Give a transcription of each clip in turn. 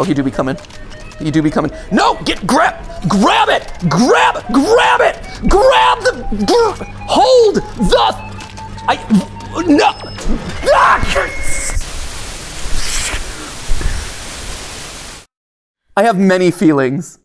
Oh, he do be coming. He do be coming. No, get grab, grab it, grab, grab it, grab the, gr- hold the, I, no, ah! I have many feelings.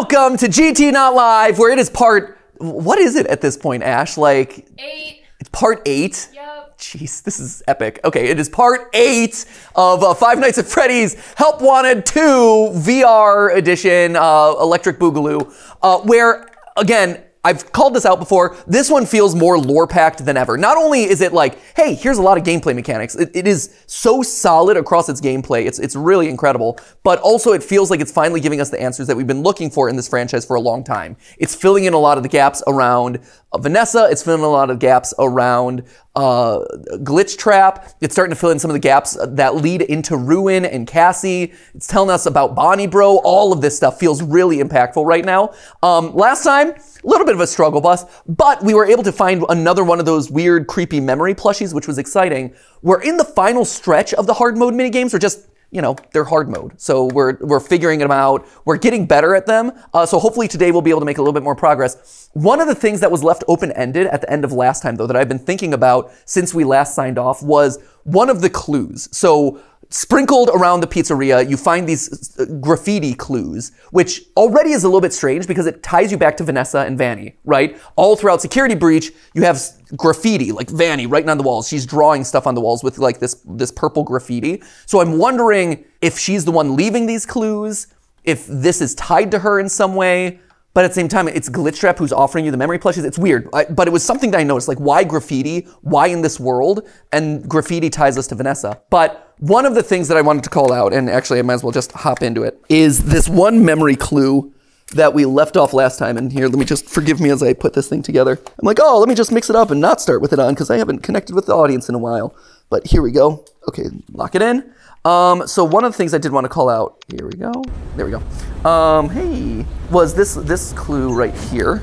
Welcome to GT Not Live, where it is part. What is it at this point, Ash? Like, Eight. it's part eight? Yep. Jeez, this is epic. Okay, it is part eight of uh, Five Nights at Freddy's Help Wanted 2 VR edition, uh, Electric Boogaloo, uh, where, again, I've called this out before. This one feels more lore packed than ever. Not only is it like, hey, here's a lot of gameplay mechanics, it, it is so solid across its gameplay. It's, it's really incredible. But also, it feels like it's finally giving us the answers that we've been looking for in this franchise for a long time. It's filling in a lot of the gaps around uh, Vanessa, it's filling in a lot of gaps around uh, Glitch Trap. It's starting to fill in some of the gaps that lead into Ruin and Cassie. It's telling us about Bonnie Bro. All of this stuff feels really impactful right now. Um, last time, a little bit of a struggle bus, but we were able to find another one of those weird, creepy memory plushies, which was exciting. We're in the final stretch of the hard mode minigames. We're just you know, they're hard mode. So we're, we're figuring them out. We're getting better at them. Uh, so hopefully today we'll be able to make a little bit more progress. One of the things that was left open-ended at the end of last time, though, that I've been thinking about since we last signed off was one of the clues. So sprinkled around the pizzeria, you find these uh, graffiti clues, which already is a little bit strange because it ties you back to Vanessa and Vanny, right? All throughout Security Breach, you have graffiti, like Vanny writing on the walls. She's drawing stuff on the walls with like this this purple graffiti. So I'm wondering if she's the one leaving these clues, if this is tied to her in some way. But at the same time, it's Glitchtrap who's offering you the memory plushes. It's weird, but it was something that I noticed. Like, why graffiti? Why in this world? And graffiti ties us to Vanessa. But one of the things that I wanted to call out, and actually I might as well just hop into it, is this one memory clue that we left off last time. And here, let me just forgive me as I put this thing together. I'm like, oh, let me just mix it up and not start with it on because I haven't connected with the audience in a while. But here we go. Okay, lock it in. Um, so one of the things I did want to call out, here we go. There we go. Um, hey, was this this clue right here,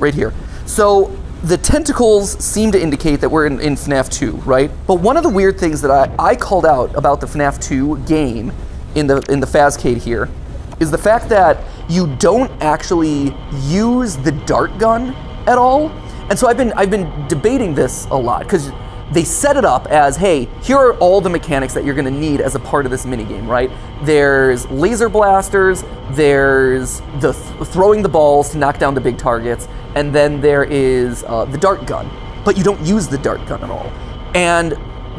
right here. So the tentacles seem to indicate that we're in, in FNAF 2, right? But one of the weird things that I, I called out about the FNAF 2 game in the in the Fazcade here is the fact that you don't actually use the dart gun at all. And so I've been I've been debating this a lot because they set it up as, hey, here are all the mechanics that you're gonna need as a part of this minigame, right? There's laser blasters, there's the th- throwing the balls to knock down the big targets, and then there is uh, the dart gun. But you don't use the dart gun at all. And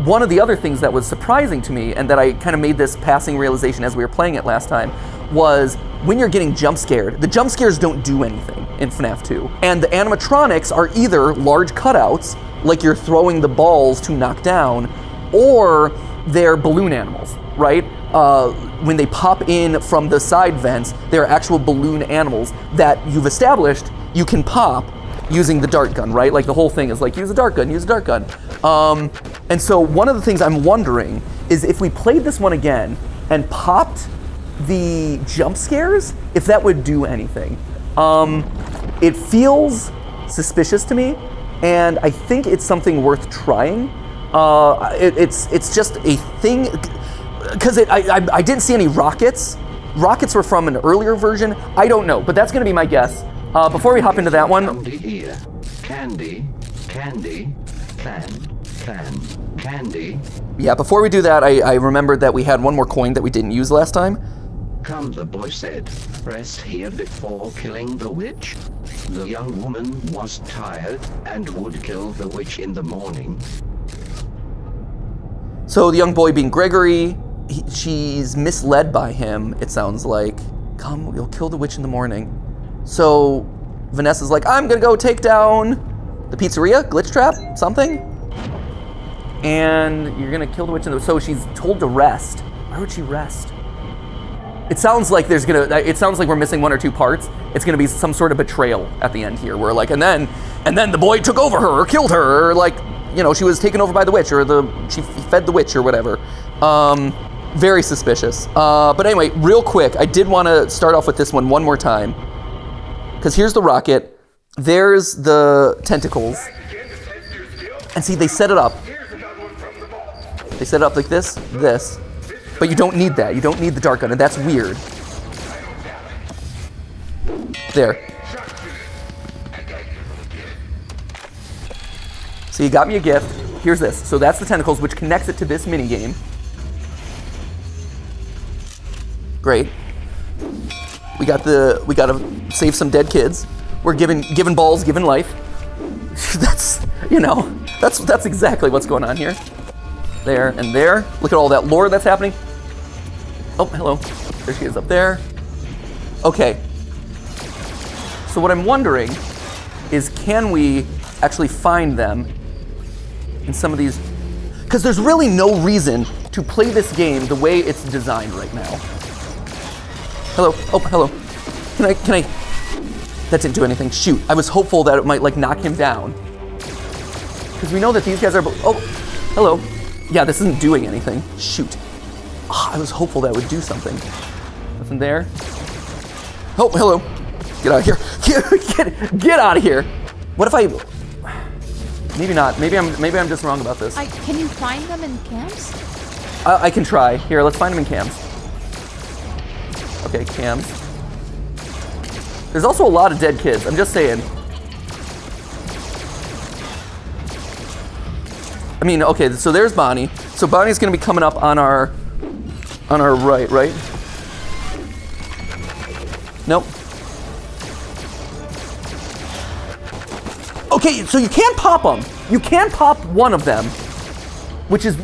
one of the other things that was surprising to me, and that I kind of made this passing realization as we were playing it last time, was when you're getting jump scared, the jump scares don't do anything in FNAF 2. And the animatronics are either large cutouts, like you're throwing the balls to knock down, or they're balloon animals, right? Uh, when they pop in from the side vents, they're actual balloon animals that you've established you can pop using the dart gun, right? Like the whole thing is like use a dart gun, use a dart gun. Um, and so one of the things I'm wondering is if we played this one again and popped the jump scares, if that would do anything. Um, it feels suspicious to me, and I think it's something worth trying. Uh, it, it's it's just a thing because I, I I didn't see any rockets. Rockets were from an earlier version. I don't know, but that's going to be my guess. Uh, before we hop into that one, Candy here. Candy, candy, fan, fan, candy. yeah, before we do that, I, I remembered that we had one more coin that we didn't use last time. Come, the boy said. Rest here before killing the witch. The young woman was tired and would kill the witch in the morning. So the young boy being Gregory, he, she's misled by him, it sounds like. Come, you'll kill the witch in the morning. So Vanessa's like, I'm gonna go take down the pizzeria, glitch trap, something. And you're gonna kill the witch in the so she's told to rest. Why would she rest? It sounds like there's gonna it sounds like we're missing one or two parts. It's gonna be some sort of betrayal at the end here, where like and then and then the boy took over her or killed her or like you know, she was taken over by the witch or the she fed the witch or whatever. Um, very suspicious. Uh, but anyway, real quick, I did want to start off with this one one more time. Because here's the rocket, there's the tentacles. And see, they set it up. They set it up like this, this. But you don't need that. You don't need the dart gun, and that's weird. There. So you got me a gift. Here's this. So that's the tentacles, which connects it to this mini game. Great. We got the we gotta save some dead kids. We're giving giving balls, giving life. that's you know, that's that's exactly what's going on here. There and there. Look at all that lore that's happening. Oh, hello. There she is up there. Okay. So what I'm wondering is can we actually find them in some of these because there's really no reason to play this game the way it's designed right now. Hello. Oh, hello. Can I can I That didn't do anything. Shoot. I was hopeful that it might like knock him down. Cuz we know that these guys are Oh, hello. Yeah, this isn't doing anything. Shoot. I was hopeful that would do something. Nothing there. Oh, hello. Get out of here. Get, get, get out of here. What if I Maybe not. Maybe I'm maybe I'm just wrong about this. I, can you find them in camps? I, I can try. Here, let's find them in camps. Okay, cams. There's also a lot of dead kids. I'm just saying. I mean, okay, so there's Bonnie. So Bonnie's gonna be coming up on our on our right, right? Nope. Okay, so you can pop them. You can pop one of them, which is,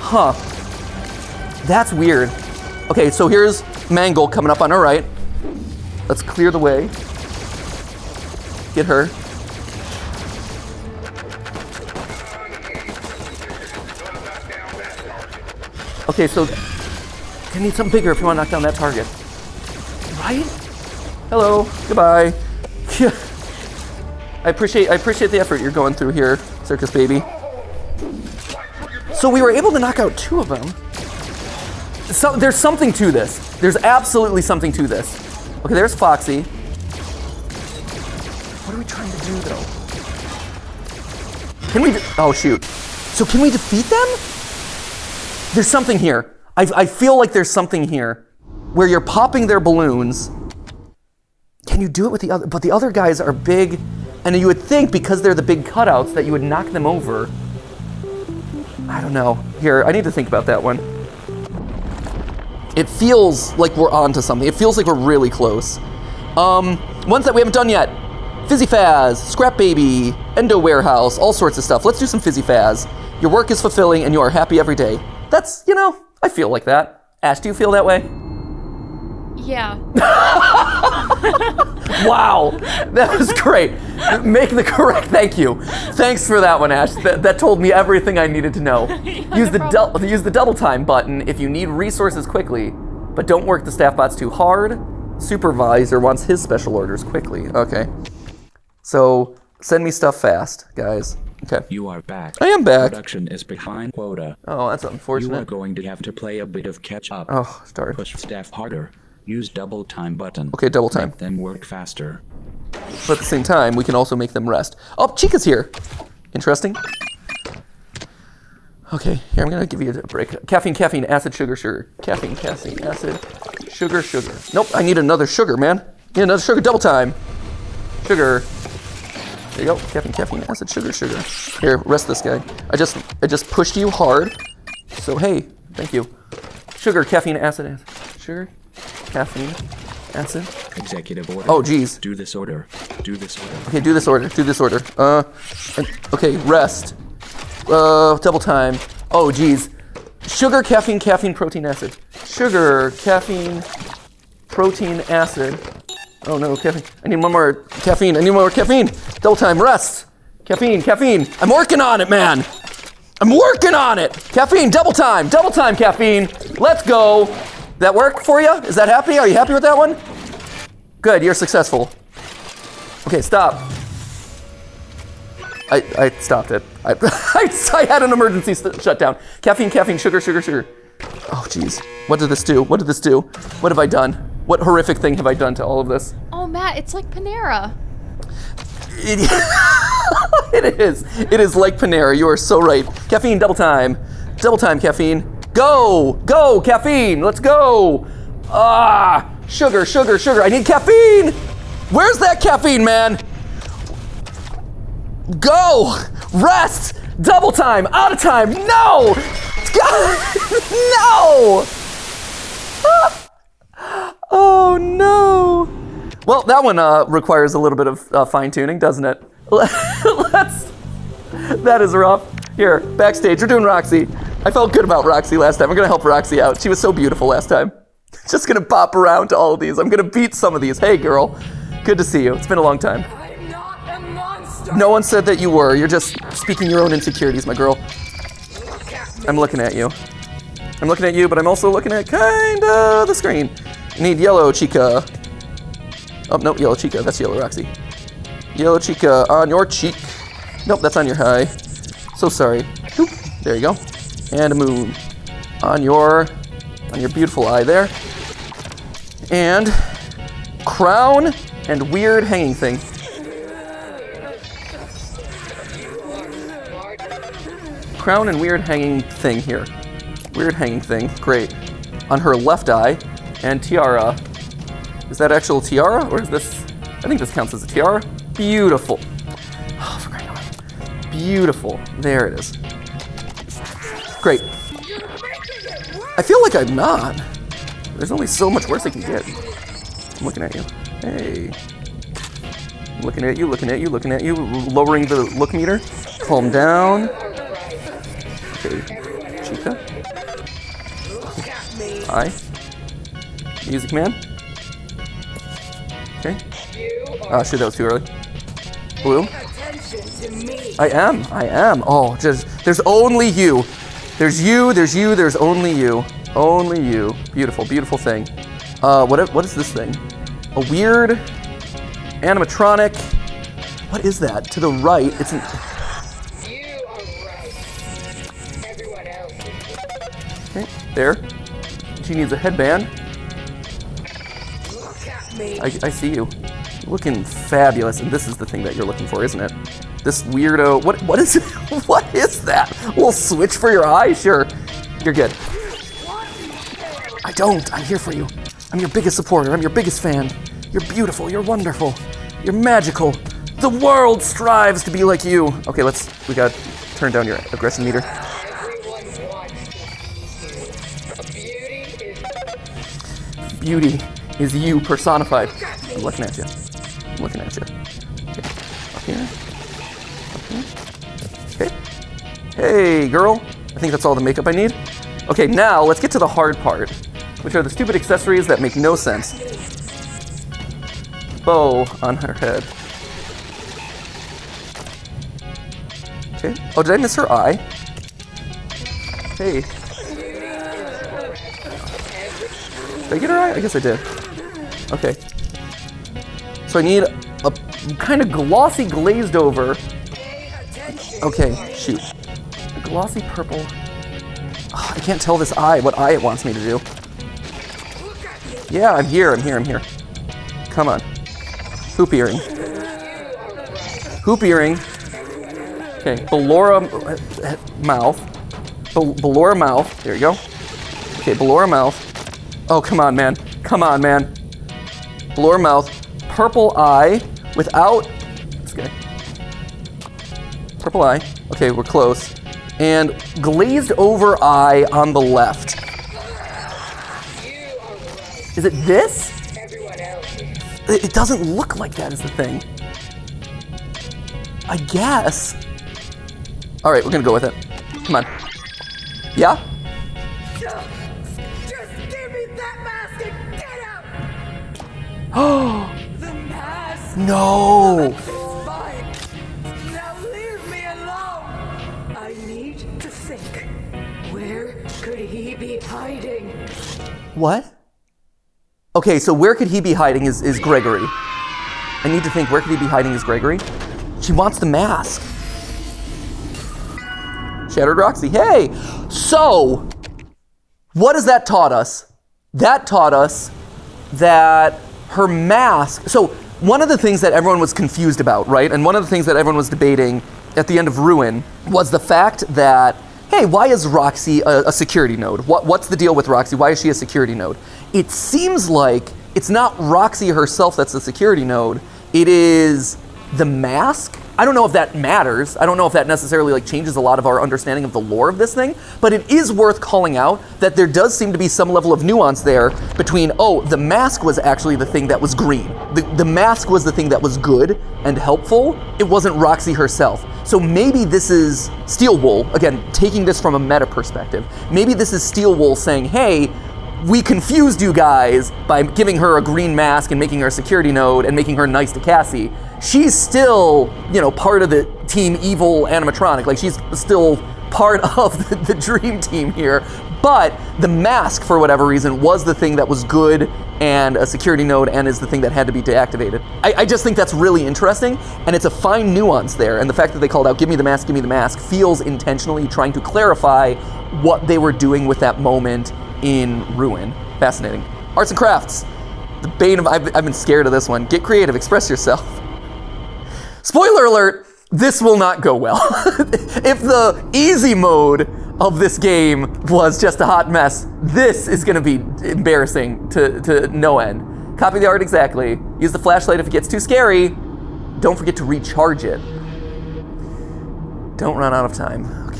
huh? That's weird. Okay, so here's Mangle coming up on our right. Let's clear the way. Get her. Okay, so I need something bigger if you want to knock down that target. Right? Hello. Goodbye. I appreciate I appreciate the effort you're going through here, Circus Baby. So we were able to knock out two of them. So there's something to this. There's absolutely something to this. Okay, there's Foxy. What are we trying to do though? Can we? Oh shoot. So can we defeat them? There's something here. I, I feel like there's something here where you're popping their balloons. Can you do it with the other? But the other guys are big, and you would think because they're the big cutouts that you would knock them over. I don't know. Here, I need to think about that one. It feels like we're onto something. It feels like we're really close. Um, ones that we haven't done yet. Fizzy Faz, Scrap Baby, Endo Warehouse, all sorts of stuff. Let's do some Fizzy Faz. Your work is fulfilling and you are happy every day. That's, you know, I feel like that. Ash, do you feel that way? Yeah. Wow, that was great. Make the correct. Thank you. Thanks for that one, Ash. That, that told me everything I needed to know. use the dou- use the double time button if you need resources quickly, but don't work the staff bots too hard. Supervisor wants his special orders quickly. Okay. So send me stuff fast, guys. Okay. You are back. I am back. Production is behind quota. Oh, that's unfortunate. You are going to have to play a bit of catch up. Oh, darn. Push staff harder. Use double time button. Okay, double time. Make them work faster. But at the same time, we can also make them rest. Oh, Chica's here. Interesting. Okay, here I'm gonna give you a break. Caffeine, caffeine, acid, sugar, sugar. Caffeine, caffeine, acid, sugar, sugar. Nope, I need another sugar, man. Need another sugar, double time. Sugar. There you go. Caffeine, caffeine, acid, sugar, sugar. Here, rest this guy. I just, I just pushed you hard. So hey, thank you. Sugar, caffeine, acid, acid. Sugar, caffeine, acid. Executive order. Oh, geez. Do this order. Do this order. Okay, do this order. Do this order. Uh, okay, rest. Uh, double time. Oh, geez. Sugar, caffeine, caffeine, protein, acid. Sugar, caffeine, protein, acid. Oh no, caffeine. I need one more caffeine. I need more caffeine. Double time. Rest. Caffeine, caffeine. I'm working on it, man. I'm working on it. Caffeine, double time. Double time, caffeine. Let's go. That work for you? Is that happy? Are you happy with that one? Good. You're successful. Okay, stop. I, I stopped it. I, I, I had an emergency shutdown. Caffeine, caffeine, sugar, sugar, sugar. Oh, jeez. What did this do? What did this do? What have I done? What horrific thing have I done to all of this? Oh, Matt, it's like Panera. It, it is. It is like Panera. You are so right. Caffeine, double time. Double time, caffeine. Go! Go, caffeine! Let's go! Ah! Sugar, sugar, sugar. I need caffeine! Where's that caffeine, man? Go! Rest! Double time! Out of time! No! God! no! Oh no! Well, that one uh, requires a little bit of uh, fine tuning, doesn't it? Let's. That is rough. Here, backstage, we're doing Roxy. I felt good about Roxy last time. I'm gonna help Roxy out. She was so beautiful last time. Just gonna pop around to all of these. I'm gonna beat some of these. Hey, girl. Good to see you. It's been a long time. I'm not a monster. No one said that you were. You're just speaking your own insecurities, my girl. I'm looking at you. I'm looking at you, but I'm also looking at kinda the screen. Need yellow chica. Oh, no, yellow chica. That's yellow Roxy. Yellow chica on your cheek. Nope, that's on your high. So sorry. Boop. There you go. And a moon on your on your beautiful eye there. And crown and weird hanging thing. Crown and weird hanging thing here. Weird hanging thing. Great. On her left eye. And tiara. Is that actual tiara? Or is this. I think this counts as a tiara. Beautiful. Oh, for crying out loud. Beautiful. There it is. Great. I feel like I'm not. There's only so much worse I can get. I'm looking at you. Hey. I'm looking at you, looking at you, looking at you, lowering the look meter. Calm down. Okay. Chica. Hi. Music man. Okay. Oh shit, that was too early. Blue. I am. I am. Oh, just there's only you. There's you. There's you. There's only you. Only you. Beautiful, beautiful thing. Uh, what? What is this thing? A weird animatronic. What is that? To the right, it's an. Okay, there. She needs a headband. I, I see you. Looking fabulous, and this is the thing that you're looking for, isn't it? This weirdo. What? What is? What is that? Little switch for your eye? Sure. You're good. I don't. I'm here for you. I'm your biggest supporter. I'm your biggest fan. You're beautiful. You're wonderful. You're magical. The world strives to be like you. Okay, let's. We got turn down your aggression meter. Beauty is you personified. I'm looking at you. I'm looking at you. Okay. Up here. Up here. Okay. Hey, girl. I think that's all the makeup I need. Okay, now let's get to the hard part, which are the stupid accessories that make no sense. Bow on her head. Okay. Oh, did I miss her eye? Hey. Did I get her eye? I guess I did. Okay. So I need a kind of glossy glazed over. Okay, shoot. A glossy purple. I can't tell this eye what eye it wants me to do. Yeah, I'm here, I'm here, I'm here. Come on. Hoop earring. Hoop earring. Okay, Ballora uh, mouth. Bal- Ballora mouth. There you go. Okay, Ballora mouth. Oh, come on, man. Come on, man. Ballora mouth. Purple eye without. This. Purple eye. Okay, we're close. And glazed over eye on the left. Is it this? it doesn't look like that is the thing. I guess. All right, we're gonna go with it. Come on. Yeah? Oh The mask. no! Now leave me alone. I need to think. Where could he be hiding? What? Okay, so where could he be hiding is, is Gregory. I need to think where could he be hiding is Gregory? She wants the mask. Shattered Roxy. Hey! So, what has that taught us? That taught us that her mask. So, one of the things that everyone was confused about, right? And one of the things that everyone was debating at the end of Ruin was the fact that, hey, why is Roxy a, a security node? What, what's the deal with Roxy? Why is she a security node? It seems like it's not Roxy herself that's the security node, it is the mask. I don't know if that matters. I don't know if that necessarily like changes a lot of our understanding of the lore of this thing, but it is worth calling out that there does seem to be some level of nuance there between oh, the mask was actually the thing that was green. The the mask was the thing that was good and helpful. It wasn't Roxy herself. So maybe this is Steel Wool, again, taking this from a meta perspective. Maybe this is Steel Wool saying, "Hey, we confused you guys by giving her a green mask and making her a security node and making her nice to Cassie. She's still, you know, part of the Team Evil animatronic. Like she's still part of the, the dream team here. But the mask, for whatever reason, was the thing that was good and a security node and is the thing that had to be deactivated. I, I just think that's really interesting and it's a fine nuance there. And the fact that they called out, give me the mask, give me the mask, feels intentionally trying to clarify what they were doing with that moment in Ruin. Fascinating. Arts and crafts. The bane of I've, I've been scared of this one. Get creative, express yourself. Spoiler alert, this will not go well. if the easy mode of this game was just a hot mess, this is gonna be embarrassing to, to no end. Copy the art exactly. Use the flashlight if it gets too scary. Don't forget to recharge it. Don't run out of time. Okay.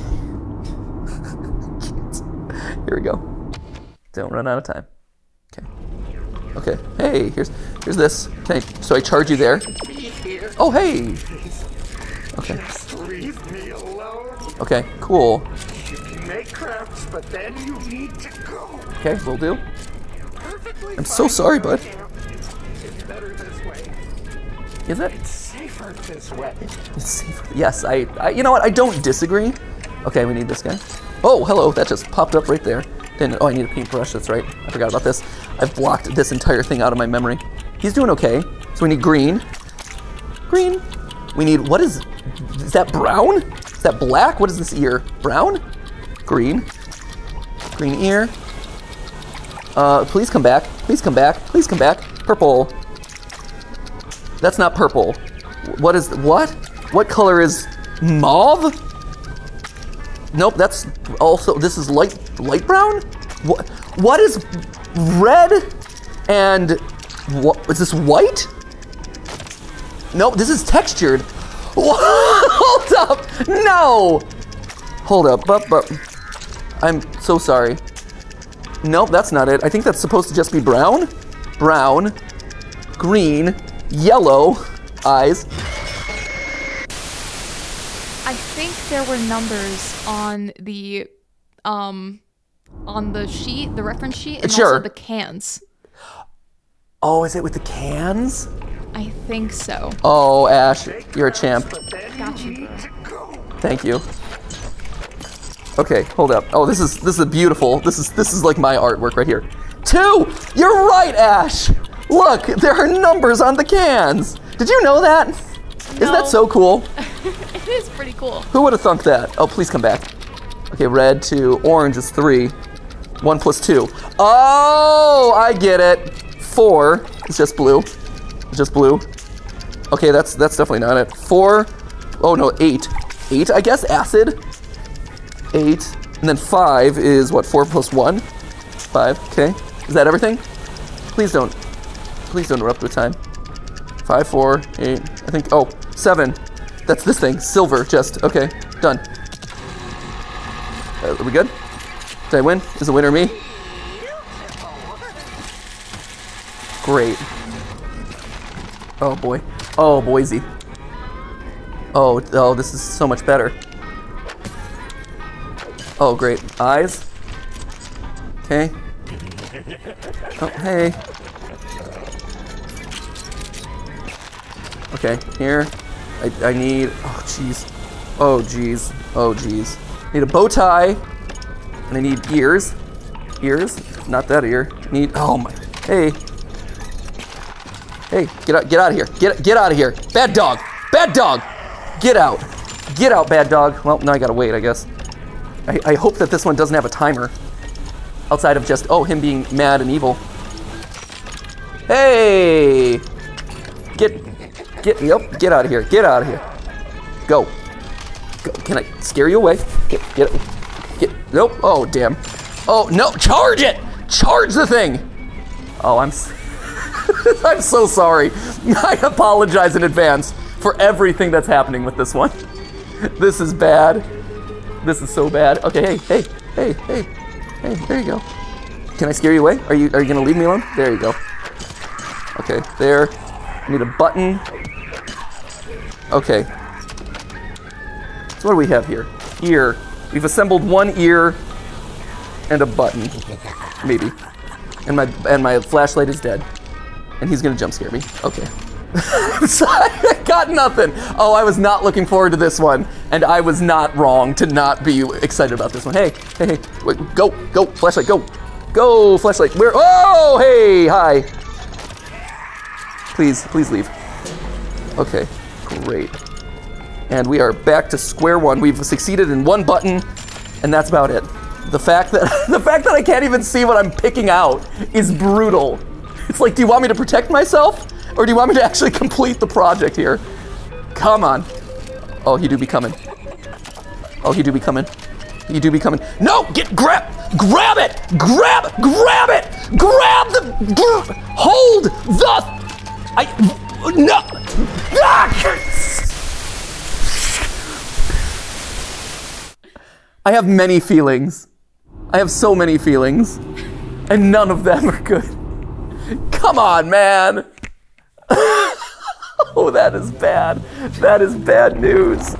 Here we go. Don't run out of time. Okay. Okay. Hey, here's here's this. Okay. So I charge you there. Oh, hey. Okay. Okay. Cool. Crafts. Okay, we'll do. I'm so sorry, bud. It's better this way. Is it? It's safer this way. It's safer. Yes, I, I. You know what? I don't disagree. Okay, we need this guy. Oh, hello. That just popped up right there. Didn't. Oh, I need a paintbrush. That's right. I forgot about this. I've blocked this entire thing out of my memory. He's doing okay. So we need green. Green. We need. What is? Is that brown? Is that black? What is this ear? Brown? Green. Green ear. Uh, please come back. Please come back. Please come back. Purple. That's not purple. What is what? What color is mauve? Nope, that's also this is light light brown. What what is red and what is this white? Nope, this is textured. Hold up, no. Hold up, but but I'm so sorry. Nope, that's not it. I think that's supposed to just be brown, brown, green, yellow eyes. I think there were numbers on the um on the sheet, the reference sheet, and Sure. also the cans. Oh, is it with the cans? I think so. Oh, Ash, you're a champ. Got you bro. Thank you. Okay, hold up. Oh, this is this is beautiful. This is this is like my artwork right here. Two. You're right, Ash. Look, there are numbers on the cans. Did you know that? Isn't that so cool? It is pretty cool. Who would have thunk that? Oh, please come back. Okay, red two, orange is three. One plus two. Oh, I get it. Four is just blue. Just blue. Okay, that's that's definitely not it. Four. Oh no, eight. Eight, I guess. Acid. Eight, and then five is what? Four plus one. Five. Okay. Is that everything? Please don't. Please don't interrupt with time. Five, four, eight. I think. Oh, seven. That's this thing. Silver. Just okay. Done. Uh, are we good? Did I win? Is the winner me? Great. Oh boy. Oh Boise. Oh, oh, this is so much better. Oh, great. Eyes. Okay. Oh, hey. Okay, here. I, I need. Oh, jeez. Oh, jeez. Oh, jeez. Need a bow tie. And I need ears. Ears. Not that ear. Need. Oh my. Hey. Hey, get out! Get out of here! Get get out of here! Bad dog! Bad dog! Get out! Get out, bad dog! Well, now I gotta wait, I guess. I, I hope that this one doesn't have a timer. Outside of just, oh, him being mad and evil. Hey! Get, get, yep, get out of here. Get out of here. Go. Go. Can I scare you away? Get, get, get, nope. Oh, damn. Oh, no, charge it! Charge the thing! Oh, I'm, I'm so sorry. I apologize in advance for everything that's happening with this one. This is bad. This is so bad. Okay, hey, hey, hey, hey, hey, there you go. Can I scare you away? Are you are you gonna leave me alone? There you go. Okay, there. I need a button. Okay. So what do we have here? Ear. We've assembled one ear and a button. Maybe. And my and my flashlight is dead. And he's gonna jump scare me. Okay. So I got nothing. Oh, I was not looking forward to this one, and I was not wrong to not be excited about this one. Hey, hey, hey, wait, go, go, flashlight, go, go, flashlight. Where? Oh, hey, hi. Please, please leave. Okay, great. And we are back to square one. We've succeeded in one button, and that's about it. The fact that the fact that I can't even see what I'm picking out is brutal. It's like, do you want me to protect myself, or do you want me to actually complete the project here? Come on. Oh, he do be coming. Oh, he do be coming. He do be coming. No, get grab, grab it, grab, grab it, grab the, hold the. I no. Ah! I have many feelings. I have so many feelings, and none of them are good. Come on, man. oh, that is bad. That is bad news.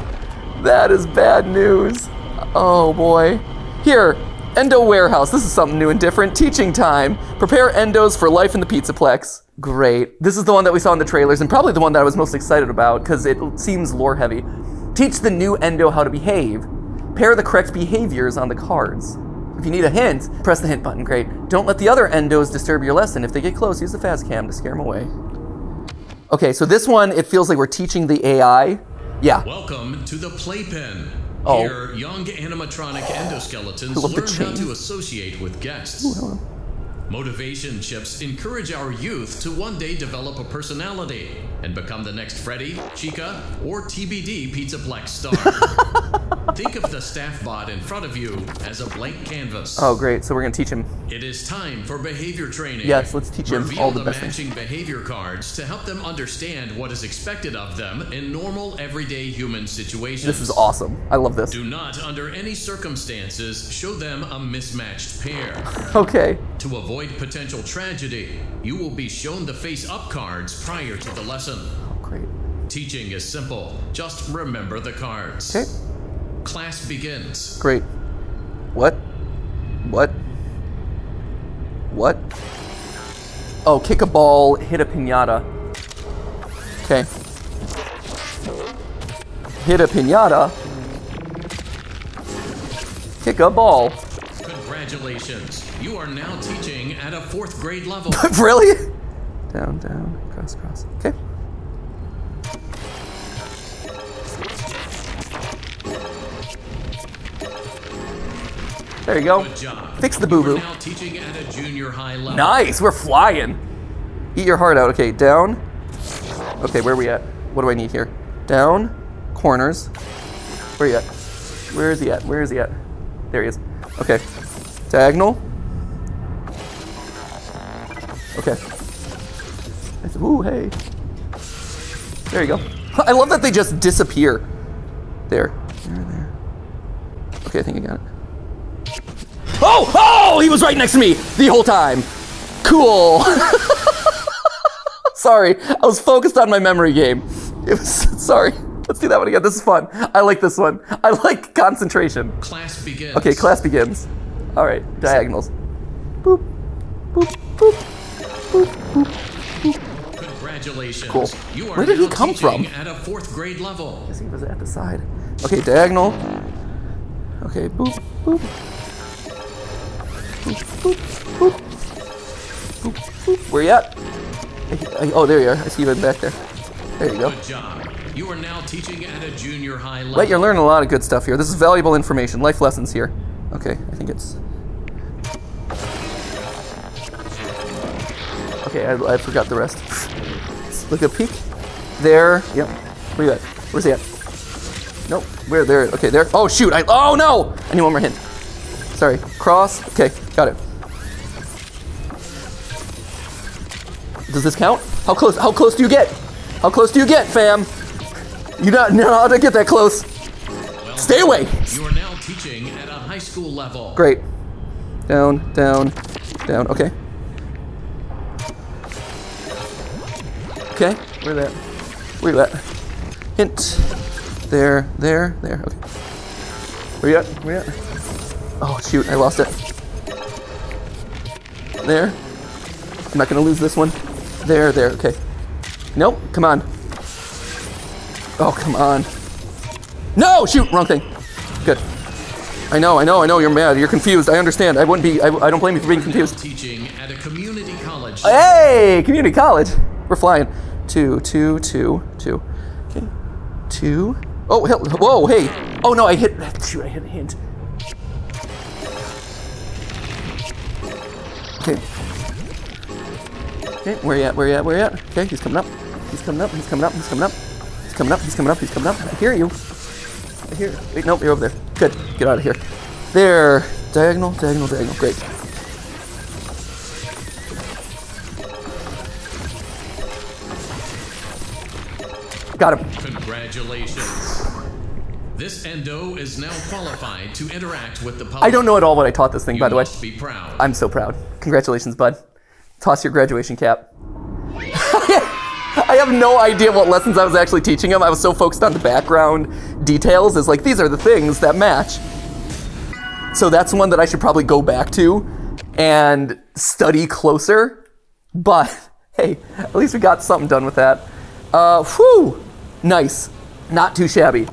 That is bad news. Oh boy. Here, Endo Warehouse. This is something new and different. Teaching time. Prepare endos for life in the Pizzaplex. Great. This is the one that we saw in the trailers, and probably the one that I was most excited about because it seems lore heavy. Teach the new endo how to behave. Pair the correct behaviors on the cards. If you need a hint, press the hint button. Great. Don't let the other endos disturb your lesson. If they get close, use the Faz-Cam to scare them away. Okay, so this one, it feels like we're teaching the AI. Yeah. Welcome to the Playpen. Oh. Here, young animatronic endoskeletons I love the learn how to associate with guests. Motivation chips encourage our youth to one day develop a personality and become the next Freddy, Chica, or TBD Pizza Plex star. Think of the staff bot in front of you as a blank canvas. Oh, great. So we're gonna teach him. It is time for behavior training. Yes, let's teach him Reveal all the the best things. matching behavior cards to help them understand what is expected of them in normal, everyday human situations. This is awesome. I love this. Do not, under any circumstances, show them a mismatched pair. Okay. To avoid potential tragedy, you will be shown the face up cards prior to the lesson. Great. Teaching is simple. Just remember the cards. Okay. Class begins. Great. What? What? What? Oh, kick a ball, hit a pinata. Okay. Hit a pinata. Kick a ball. Congratulations. You are now teaching at a fourth grade level. really? Down, down, cross, cross. Okay. There you go. Fix the boo-boo. now teaching at a junior high level. Nice, we're flying. Eat your heart out. Okay, down. Okay, where are we at? What do I need here? Down, corners. Where are you at? Where is he at? Where is he at? There he is. Okay. Diagonal. Okay. Ooh, hey. There you go. I love that they just disappear. There. There, there. Okay, I think I got it. Oh! Oh! He was right next to me the whole time. Cool. sorry, I was focused on my memory game. It was sorry. Let's do that one again. This is fun. I like this one. I like concentration. Class begins. Okay, class begins. All right, diagonals. Boop, boop, boop. Congratulations. Cool. You are Where did he come from? At a fourth grade level. I think it was at the side. Okay, diagonal. Okay, boop, boop. Boop, boop, boop. Boop, boop. Where you at? I- I- oh, there you are. I see you in back there. There you go. Good job. You are now teaching at a junior high level. Right, you're learning a lot of good stuff here. This is valuable information, life lessons here. Okay, I think it's. Okay, I, I forgot the rest. Look at peek. There. Yep. Where you at? Where's he at? Nope. Where? There. Okay, there. Oh shoot! I. Oh no! I need one more hint. Sorry. Cross. Okay, got it. Does this count? How close? How close do you get? How close do you get, fam? You not know how to get that close. Well, Stay away. You are now teaching at a high school level. Great. Down, down, down. Okay. Okay. Where that? Where you at? Hint. There, there, there. Okay. Where you at? Where you at? Oh shoot! I lost it. There. I'm not gonna lose this one. There, there. Okay. Nope. Come on. Oh, come on. No! Shoot! Wrong thing. Good. I know, I know, I know. You're mad. You're confused. I understand. I wouldn't be. I, I don't blame you for being confused. Teaching at a community college. Hey, community college. We're flying. Two, two, two, two. Okay. Two. Oh, hell, whoa, hey. Oh no, I hit. Shoot, I hit a hint. Okay. Okay, where you at? Where you at? Where you at? Okay, he's coming up. He's coming up. He's coming up. He's coming up. He's coming up. He's coming up. He's coming up. I hear you. I hear. you. Wait, nope, you're over there. Good. Get out of here. There. Diagonal, diagonal, diagonal. Great. Got him. Congratulations. This endo is now qualified to interact with the public. I don't know at all what I taught this thing, You by the way. be proud. I'm so proud. Congratulations, bud. Toss your graduation cap. I have no idea what lessons I was actually teaching him. I was so focused on the background details. As like these are the things that match. So that's one that I should probably go back to and study closer. But hey, at least we got something done with that. Uh, whew, nice. Not too shabby.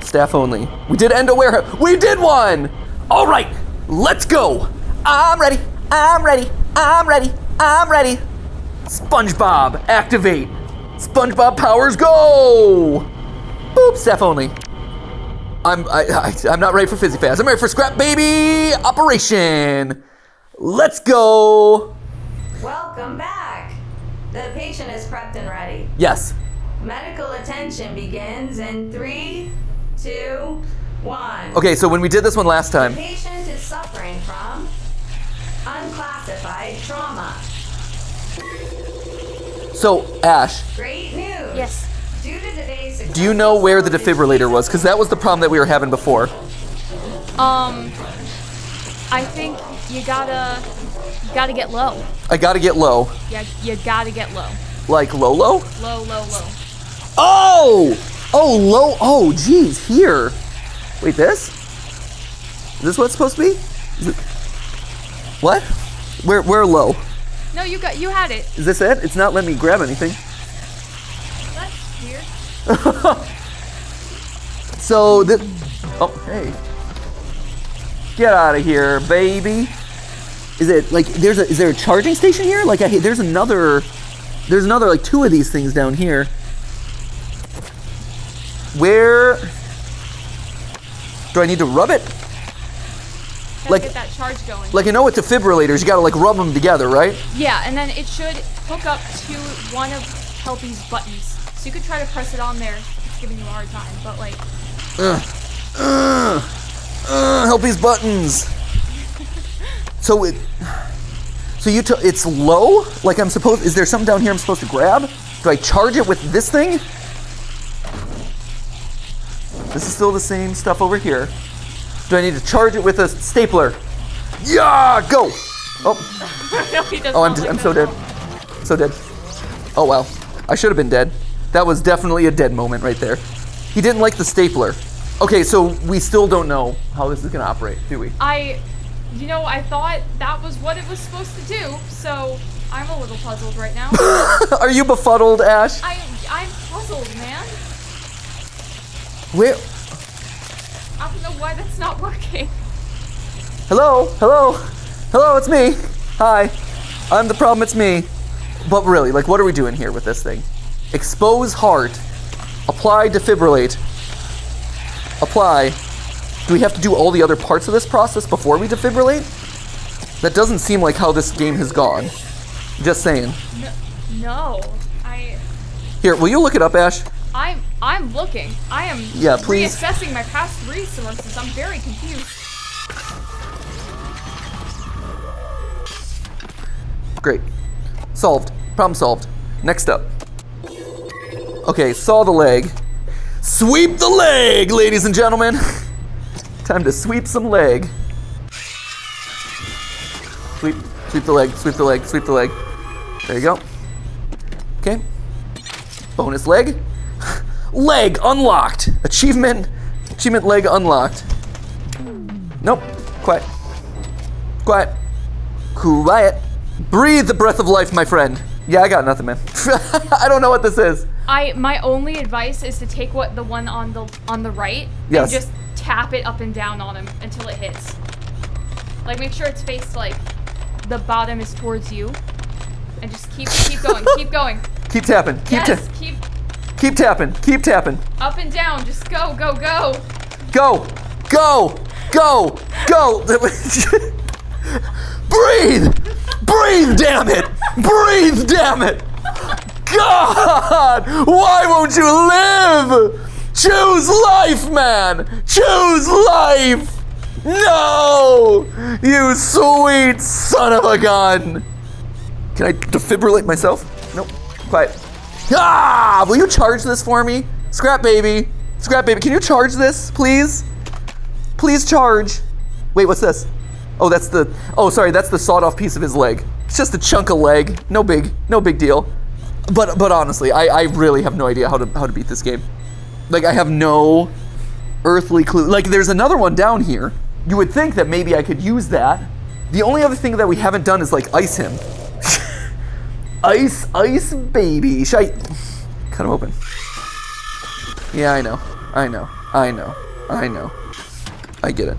Staff only. We did Endo Warehouse. We did one! All right, let's go. I'm ready. I'm ready. I'm ready. I'm ready. SpongeBob, activate. SpongeBob powers go. Boop, staff only. I'm I, I, I'm not ready for Fizzy Faz. I'm ready for Scrap Baby operation. Let's go. Welcome back. The patient is prepped and ready. Yes. Medical attention begins in three, two, one. Okay, so when we did this one last time, The Patient is suffering from unclassified trauma. so Ash, Great news. Yes. Due to today's do you know where the defibrillator was? Because that was the problem that we were having before. Um, I think you gotta, you gotta get low. I gotta get low. Yeah, you gotta get low. Like low, low? Low, low, low. Oh! Oh, low. Oh, geez, here. Wait, this? Is this what it's supposed to be? Is it... What? Where, where low? No, you got, you had it. Is this it? It's not letting me grab anything. That's weird. So the. Oh, hey. Get out of here, baby. Is it like there's a is there a charging station here? Like I there's another there's another like two of these things down here. Where do I need to rub it? Gotta Like- get that charge going. Like I know with defibrillators, you gotta like rub them together, right? Yeah, and then it should hook up to one of Helpy's buttons. So you could try to press it on there. It's giving you a hard time, but like, Uh, uh, Helpy's buttons. So it, so you, t- it's low. Like I'm supposed. Is there something down here I'm supposed to grab? Do I charge it with this thing? This is still the same stuff over here. Do I need to charge it with a stapler? Yeah, go. Oh, no, he oh, I'm, like I'm so dead. So dead. Oh well. I should have been dead. That was definitely a dead moment right there. He didn't like the stapler. Okay, so we still don't know how this is gonna operate, do we? I, you know, I thought that was what it was supposed to do, so I'm a little puzzled right now. Are you befuddled, Ash? I, I'm puzzled, man. Where? I don't know why that's not working. Hello? Hello? Hello, it's me. Hi. I'm the problem, it's me. But really, like, what are we doing here with this thing? Expose heart. Apply defibrillate. Apply. Do we have to do all the other parts of this process before we defibrillate? That doesn't seem like how this game has gone. Just saying. No, no I, Here, will you look it up, Ash? I'm, I'm looking. I am Yeah, please. reassessing my past resources. I'm very confused. Great. Solved. Problem solved. Next up. Okay, saw the leg. Sweep the leg, ladies and gentlemen. Time to sweep some leg. Sweep, sweep the leg, sweep the leg, sweep the leg. There you go. Okay. Bonus leg. leg unlocked. Achievement, achievement leg unlocked. Nope. Quiet. Quiet. Quiet. Breathe the breath of life, my friend. Yeah, I got nothing, man. I don't know what this is. I, my only advice is to take what the one on the on the right Yes. and just tap it up and down on him until it hits. Like make sure it's faced like the bottom is towards you, and just keep keep going, keep going. Keep tapping. Keep yes, ta- keep keep tapping. Keep tapping. up and down. Just go, go, go. Go. Go. Go. Go. Breathe. Breathe, damn it. Breathe, damn it. God, why won't you live? Choose life, man. Choose life. No, you sweet son of a gun. Can I defibrillate myself? Nope. Quiet. Ah! Will you charge this for me? Scrap baby. Scrap baby. Can you charge this, please? Please charge. Wait, what's this? Oh, that's the. Oh, sorry. That's the sawed-off piece of his leg. It's just a chunk of leg. No big. No big deal. But but honestly, I, I really have no idea how to how to beat this game. Like I have no earthly clue. Like there's another one down here. You would think that maybe I could use that. The only other thing that we haven't done is like ice him. ice, ice, baby. Should I cut him open? Yeah, I know. I know. I know. I know. I get it.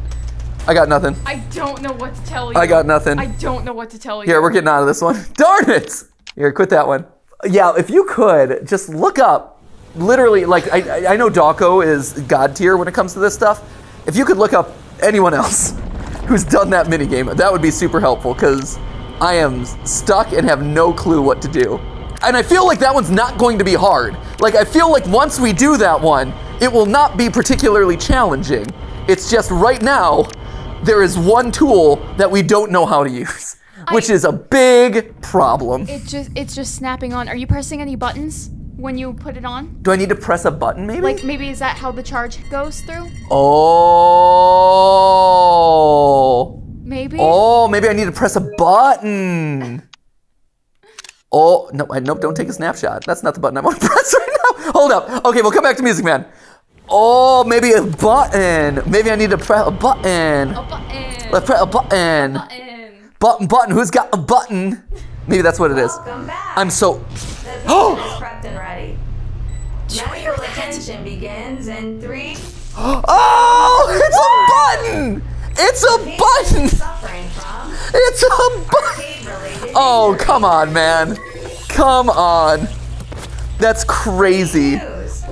I got nothing. I don't know what to tell you. I got nothing. I don't know what to tell you. Here, we're getting out of this one. Darn it! Here, quit that one. Yeah, if you could just look up, literally, like I, I- I know Dawko is god tier when it comes to this stuff. If you could look up anyone else who's done that minigame, that would be super helpful because I am stuck and have no clue what to do. And I feel like that one's not going to be hard. Like I feel like once we do that one, it will not be particularly challenging. It's just right now there is one tool that we don't know how to use, which is a big problem. It just it's just snapping on. Are you pressing any buttons when you put it on? Do I need to press a button maybe? Like maybe is that how the charge goes through? oh. Maybe. Oh, maybe I need to press a button. Oh, no, I, nope, don't take a snapshot. That's not the button I want to press right now. Hold up. Okay, we'll come back to Music Man. Oh, maybe a button. Maybe I need to press a button. A button. Let's press a button. Button. Button, button. Who's got a button? Maybe that's what it is. Welcome back. I'm so. The Oh! is prepped and ready. Medical attention begins in three. Oh, it's a button. It's a button. is suffering from It's a button. Oh, come on, man. Come on. That's crazy.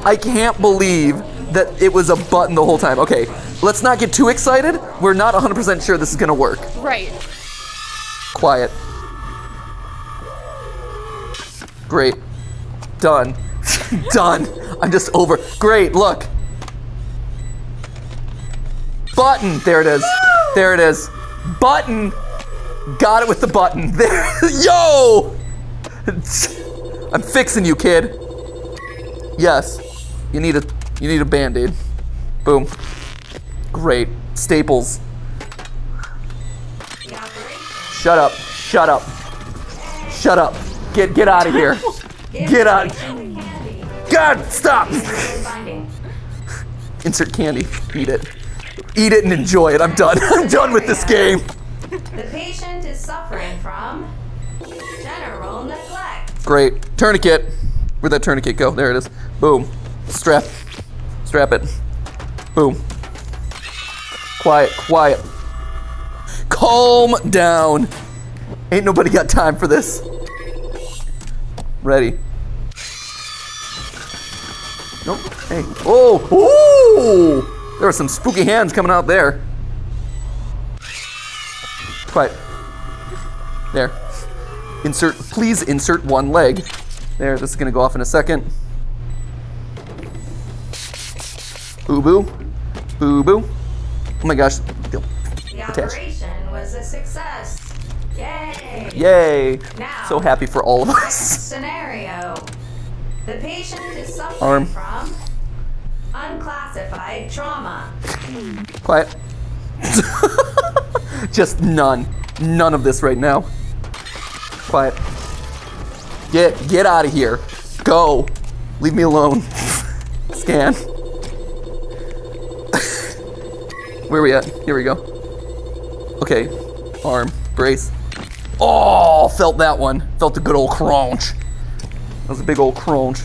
I can't believe that it was a button the whole time. Okay, let's not get too excited. We're not 100% sure this is gonna work. Right. Quiet. Great. Done. Done. I'm just over. Great, look. Button. There it is. There it is. Button. Got it with the button. There. Yo! I'm fixing you, kid. Yes. You need a you need a band-aid. Boom. Great. Staples. Shut up. Shut up. Shut up. Get get out of here. Get out. God, stop. Insert candy. Eat it. Eat it and enjoy it. I'm done. I'm done with this game. The patient is suffering from general neglect. Great. Tourniquet. Where'd that tourniquet go? There it is. Boom. Strap. Strap it. Boom. Quiet, quiet. Calm down. Ain't nobody got time for this. Ready. Nope. Hey. Oh! Ooh! There were some spooky hands coming out there. Quiet. There. Insert, please insert one leg. There, this is gonna go off in a second. Boo boo. Boo boo. Oh my gosh. The Attach. Yay! Now, So happy for all of us. scenario. The patient is suffering Arm. from unclassified trauma. Quiet. Just none. None of this right now. Quiet. Get get out of here. Go. Leave me alone. Scan. Where are we at? Here we go. Okay. Arm. Brace. Oh, felt that one. Felt the good old crunch. That was a big old crunch.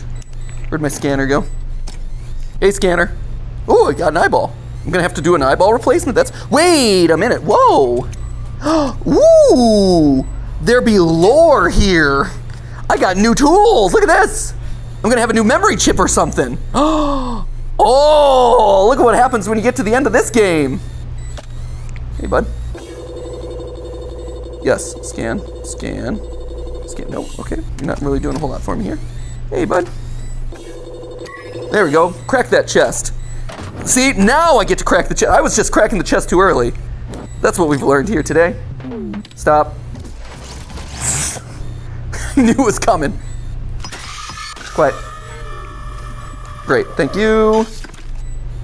Where'd my scanner go? Hey, scanner. Oh, I got an eyeball. I'm gonna have to do an eyeball replacement. That's. Wait a minute. Whoa. Ooh. There be lore here. I got new tools. Look at this. I'm gonna have a new memory chip or something. Oh, look at what happens when you get to the end of this game. Hey, bud. Yes, scan, scan, scan. Nope, okay. You're not really doing a whole lot for me here. Hey, bud. There we go. Crack that chest. See, now I get to crack the chest. I was just cracking the chest too early. That's what we've learned here today. Stop. Knew it was coming. Quiet. Great, thank you.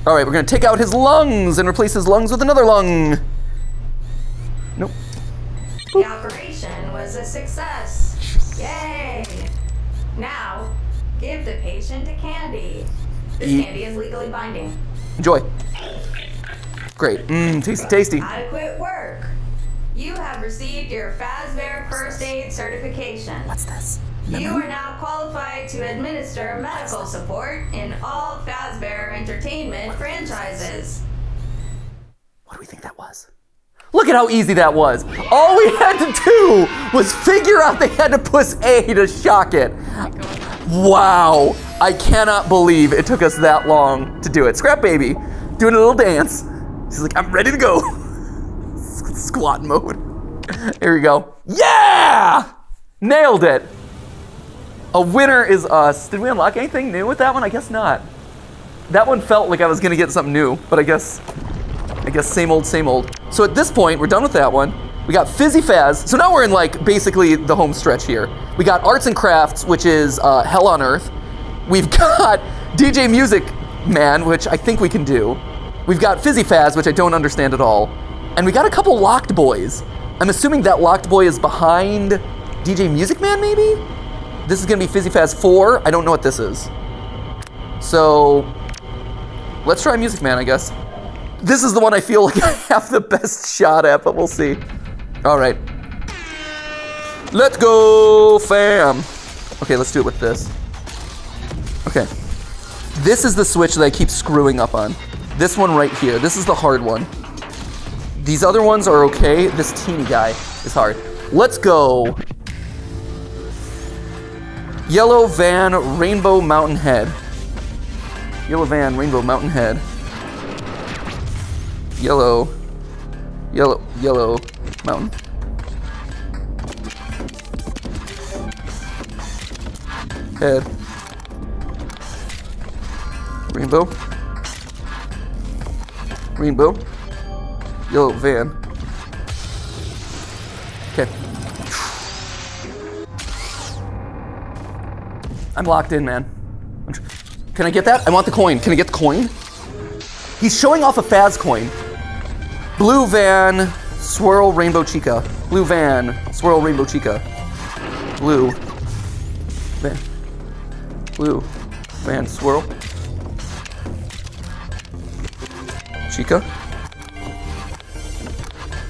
All right, we're gonna take out his lungs and replace his lungs with another lung. Nope. The operation was a success. Yay! Now, give the patient a candy. This Ye- candy is legally binding. Enjoy. Great. Mmm, tasty, tasty. Adequate work. You have received your Fazbear First Aid certification. What's this? You are now qualified to administer medical support in all Fazbear Entertainment franchises. What do we think that was? Look at how easy that was. All we had to do was figure out they had to push A to shock it. Wow. I cannot believe it took us that long to do it. Scrap Baby doing a little dance. She's like, I'm ready to go. Squat mode. Here we go. Yeah! Nailed it. A winner is us. Did we unlock anything new with that one? I guess not. That one felt like I was gonna get something new, but I guess I guess same old, same old. So at this point, we're done with that one. We got Fizzy Faz. So now we're in like basically the home stretch here. We got Arts and Crafts, which is uh, Hell on Earth. We've got DJ Music Man, which I think we can do. We've got Fizzy Faz, which I don't understand at all. And we got a couple Locked Boys. I'm assuming that Locked Boy is behind DJ Music Man, maybe? This is gonna be Fizzy Faz 4. I don't know what this is. So let's try Music Man, I guess. This is the one I feel like I have the best shot at, but we'll see. All right. Let's go, fam. Okay, let's do it with this. Okay. This is the switch that I keep screwing up on. This one right here. This is the hard one. These other ones are okay. This teeny guy is hard. Let's go. Yellow van, rainbow mountain head. Yellow van, rainbow mountain head. Yellow, yellow, yellow mountain. Head. Rainbow. Rainbow. Yellow van. Okay. I'm locked in, man. Can I get that? I want the coin. Can I get the coin? He's showing off a Faz coin. Blue van, swirl rainbow chica. Blue van, swirl rainbow chica. Blue van. Blue van, swirl. Chica.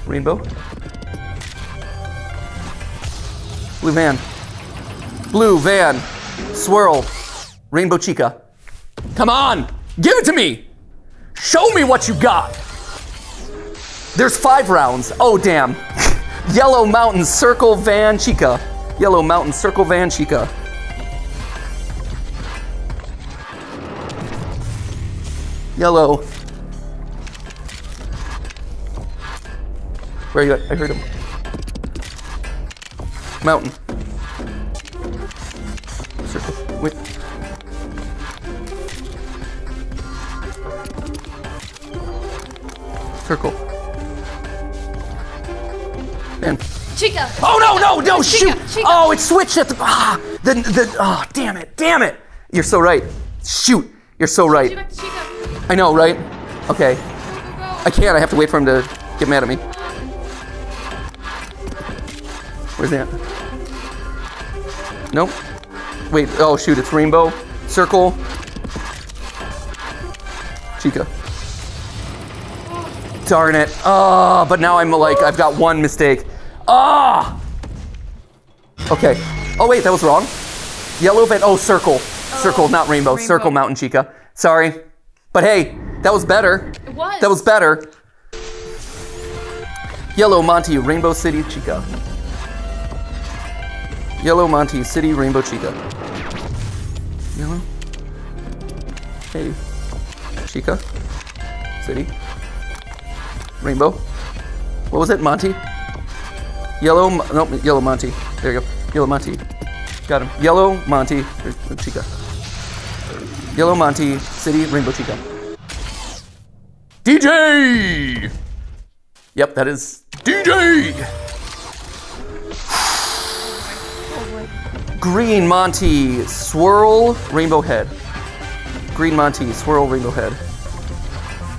Rainbow. Blue van. Blue van. Swirl. Rainbow Chica. Come on! Give it to me! Show me what you got! There's five rounds. Oh, damn. Yellow Mountain Circle Van Chica. Yellow Mountain Circle Van Chica. Yellow. Where are you at? I heard him. Mountain. Circle. Wait. Circle. Oh no, no, no, shoot! Oh, it switched at the ah, the the oh, damn it, damn it! You're so right. Shoot, you're so right. I know, right? Okay. I can't. I have to wait for him to get mad at me. Where's that? Nope. Wait. Oh shoot! It's rainbow, circle, Chica. Darn it. Oh, but now I'm like I've got one mistake. Ah. Okay. Oh wait, that was wrong. Yellow vet. Oh, circle. Circle, not rainbow. rainbow. Circle, Mountain Chica. Sorry, but hey, that was better. It was. That was better. Yellow Monty, Rainbow City, Chica. Yellow Monty, City, Rainbow Chica. Yellow. Hey. Chica. City. Rainbow. What was it? Monty? Yellow, nope, Yellow Monty. There you go. Yellow Monty. Got him. Yellow Monty, Chica. Yellow Monty, City, Rainbow Chica. DJ! Yep, that is DJ! Green Monty, Swirl, Rainbow Head. Green Monty, Swirl, Rainbow Head.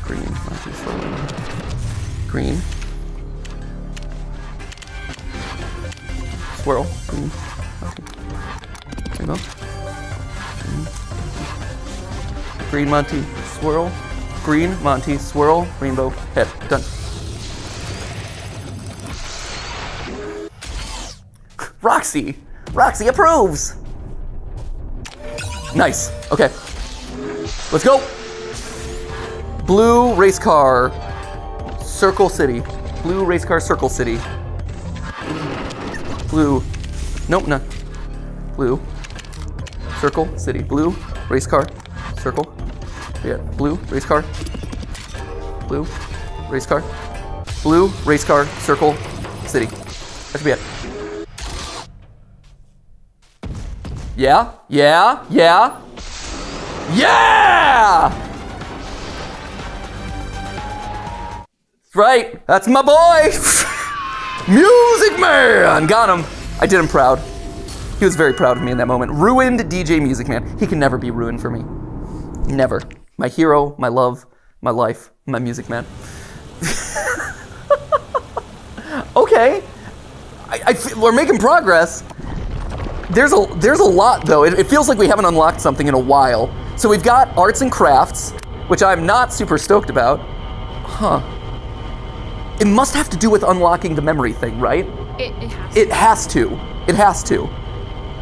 Green Monty, Swirl, Rainbow Head. Green. Green, Monty. Rainbow. Green. Green Monty, Swirl. Green Monty, Swirl, Rainbow Head. Done. Roxy! Roxy approves! Nice. Okay. Let's go! Blue race car. Circle City. Blue race car, Circle City. Blue. Nope, not. Blue. Circle City. Blue race car. Circle. Yeah. Blue race car. Blue race car. Blue race car. Circle City. That should be it. Yeah, yeah, yeah. Yeah! That's Right, that's my boy! Music Man! Got him. I did him proud. He was very proud of me in that moment. Ruined DJ Music Man. He can never be ruined for me. Never. My hero, my love, my life, my Music Man. okay. I, I we're making progress. There's a there's a lot though. It, it feels like we haven't unlocked something in a while. So we've got arts and crafts, which I'm not super stoked about. Huh. It must have to do with unlocking the memory thing, right? It, it has. It has to. It has to.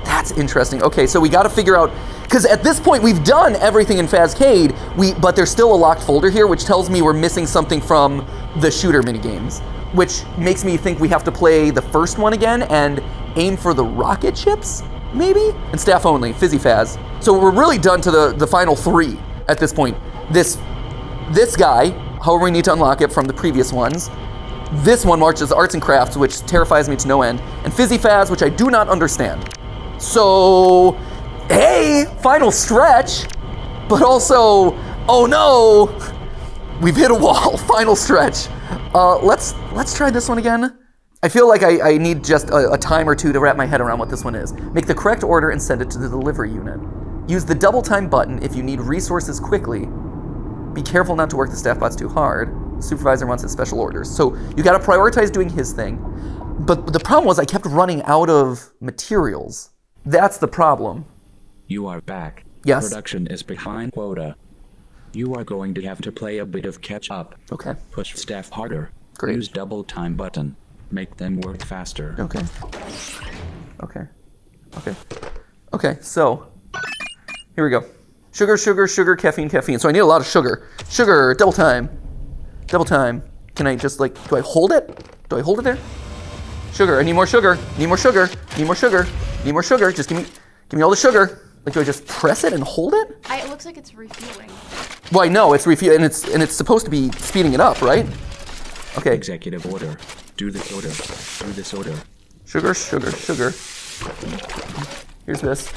That's interesting. Okay, so we got to figure out because at this point we've done everything in Fazcade. We but there's still a locked folder here, which tells me we're missing something from the shooter minigames, which makes me think we have to play the first one again and aim for the rocket ships, maybe, and staff only, Fizzy Faz. So we're really done to the the final three at this point. This this guy, however we need to unlock it from the previous ones. This one marches arts and crafts, which terrifies me to no end, and Fizzy Faz, which I do not understand. So, hey, final stretch, but also, oh no, we've hit a wall. Final stretch. Uh, let's let's try this one again. I feel like I, I need just a, a time or two to wrap my head around what this one is. Make the correct order and send it to the delivery unit. Use the double time button if you need resources quickly. Be careful not to work the staff bots too hard. Supervisor wants his special orders. So you gotta prioritize doing his thing. But the problem was I kept running out of materials. That's the problem. You are back. Yes. Production is behind quota. You are going to have to play a bit of catch up. Okay. Push staff harder. Great. Use double time button. Make them work faster. Okay. Okay. Okay. Okay, so here we go. Sugar, sugar, sugar, caffeine, caffeine. So I need a lot of sugar. Sugar, double time. Double time. Can I just like, do I hold it? Do I hold it there? Sugar, I need more sugar. Need more sugar. Need more sugar. Need more sugar. Just give me, give me all the sugar. Like, do I just press it and hold it? I, it looks looks like it's refueling. Well, I know it's refueling, and it's and it's supposed to be speeding it up, right? Okay. Executive order. Do this order. Do this order. Sugar, sugar, sugar. Here's this.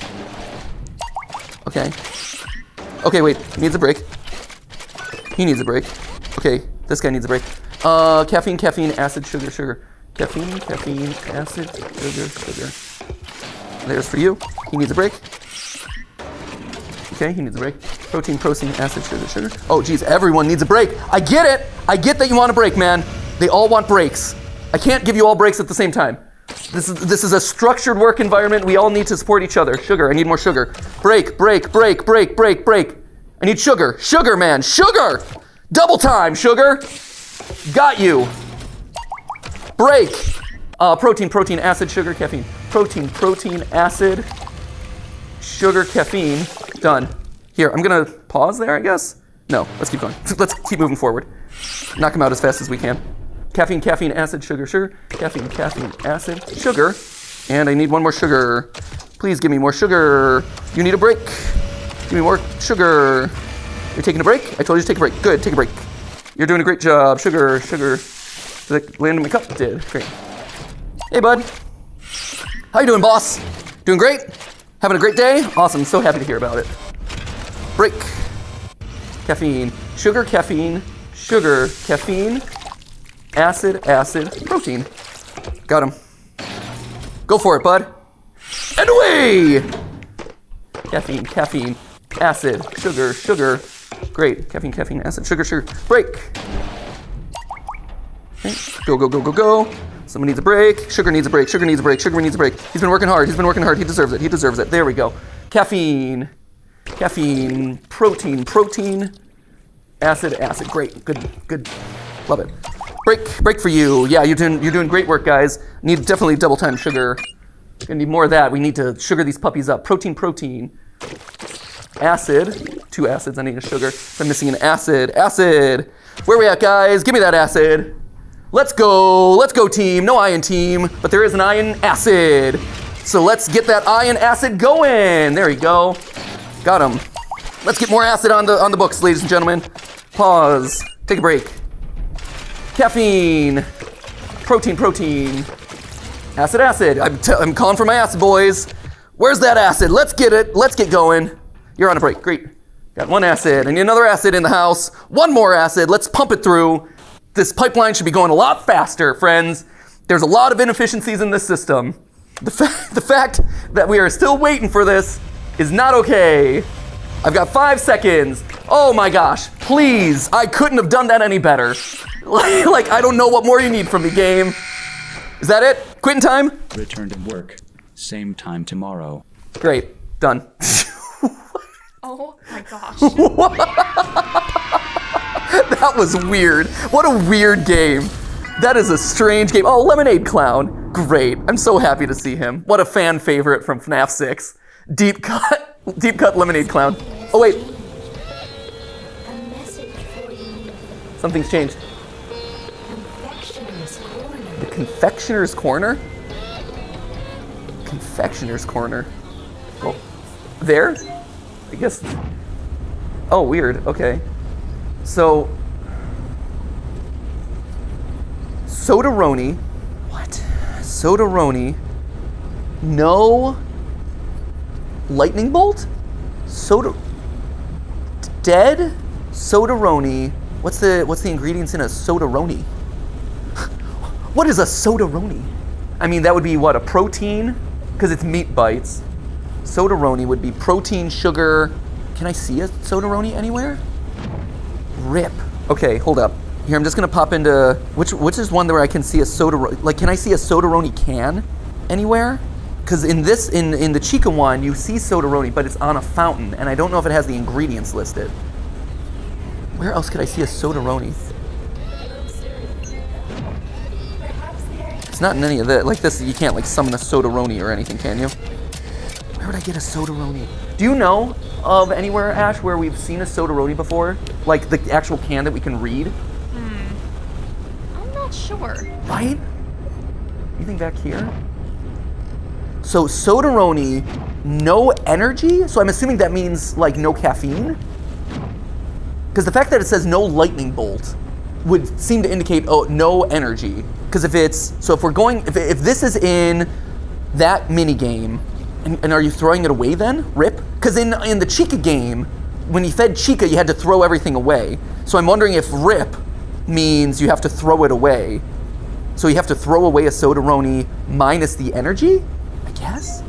Okay. Okay, wait. He needs a break. He needs a break. Okay, this guy needs a break. Uh, caffeine, caffeine, acid, sugar, sugar. Caffeine, caffeine, acid, sugar, sugar. There's for you. He needs a break. Okay, he needs a break. Protein, protein, acid, sugar, sugar. Oh, geez, everyone needs a break. I get it. I get that you want a break, man. They all want breaks. I can't give you all breaks at the same time. This is this is a structured work environment. We all need to support each other. Sugar, I need more sugar. Break, break, break, break, break, break. I need sugar. Sugar, man. Sugar. Double time, sugar. Got you. Break. Uh, protein, protein, acid, sugar, caffeine. Protein, protein, acid, sugar, caffeine. Done. Here, I'm gonna pause there, I guess. No, let's keep going. Let's keep moving forward. Knock him out as fast as we can. Caffeine, caffeine, acid, sugar, sugar. Caffeine, caffeine, acid, sugar. And I need one more sugar. Please give me more sugar. You need a break. Give me more sugar. You're taking a break? I told you to take a break. Good, take a break. You're doing a great job. Sugar, sugar. It land in my cup? Did. Great. Hey, bud. How you doing, boss? Doing great? Having a great day? Awesome. So happy to hear about it. Break. Caffeine. Sugar, caffeine. Sugar, caffeine. Acid, acid, protein. Got him. Go for it, bud. And away! Caffeine, caffeine, acid, sugar, sugar. Great. Caffeine, caffeine, acid, sugar, sugar. Break. Okay. Go, go, go, go, go. Someone needs a break. Sugar needs a break. Sugar needs a break. Sugar needs a break. He's been working hard. He's been working hard. He deserves it. He deserves it. There we go. Caffeine. Caffeine. Protein. Protein. Acid. Acid. Great. Good. Good. Love it. Break. Break for you. Yeah, you're doing you're doing great work, guys. Need definitely double time sugar. Gonna need more of that. We need to sugar these puppies up. Protein. Protein. Acid. Two acids. I need a sugar. I'm missing an acid. Acid. Where we at, guys? Give me that acid. Let's go, let's go team. No iron team, but there is an iron acid. So let's get that iron acid going. There we go. Got him. Let's get more acid on the on the books, ladies and gentlemen. Pause. Take a break. Caffeine. Protein, protein. Acid, acid. I'm, I'm calling for my acid, boys. Where's that acid? Let's get it. Let's get going. You're on a break. Great. Got one acid. and another acid in the house. One more acid. Let's pump it through. This pipeline should be going a lot faster, friends. There's a lot of inefficiencies in this system. The, fa- the fact that we are still waiting for this is not okay. I've got five seconds. Oh my gosh, please. I couldn't have done that any better. Like, like, I don't know what more you need from me, game. Is that it? Quitting time? Return to work. Same time tomorrow. Great. Done. Oh my gosh. that was weird. What a weird game. That is a strange game. Oh, Lemonade Clown. Great. I'm so happy to see him. What a fan favorite from FNAF 6. Deep cut, deep cut Lemonade Clown. Oh wait, something's changed. The confectioner's corner? Confectioner's corner. Well, there? I guess. Oh, weird. Okay. So. Sodaroni. What? Sodaroni. No. Lightning bolt? Soda. Dead? Sodaroni. What's the what's the ingredients in a sodaroni? What is a sodaroni? I mean, that would be what, a protein? Because it's meat bites. Sodaroni would be protein, sugar. Can I see a sodaroni anywhere? Rip. Okay, hold up. Here, I'm just gonna pop into which which is one where I can see a soda like can I see a sodaroni can anywhere? Because in this in in the Chica one you see sodaroni, but it's on a fountain, and I don't know if it has the ingredients listed. Where else could I see a sodaroni? It's not in any of that. Like this, you can't like summon a sodaroni or anything, can you? Where would I get a sodaroni? Do you know of anywhere, Ash, where we've seen a sodaroni before? Like the actual can that we can read, hmm. I'm not sure. right? You think back here? So sodaroni no energy. So I'm assuming that means like no caffeine. Because the fact that it says no lightning bolt would seem to indicate oh no energy. Because if it's so if we're going if, if this is in that mini game, and, and are you throwing it away then? Rip? Because in in the Chica game, when you fed Chica, you had to throw everything away. So I'm wondering if rip means you have to throw it away. So you have to throw away a Sodaroni minus the energy? I guess?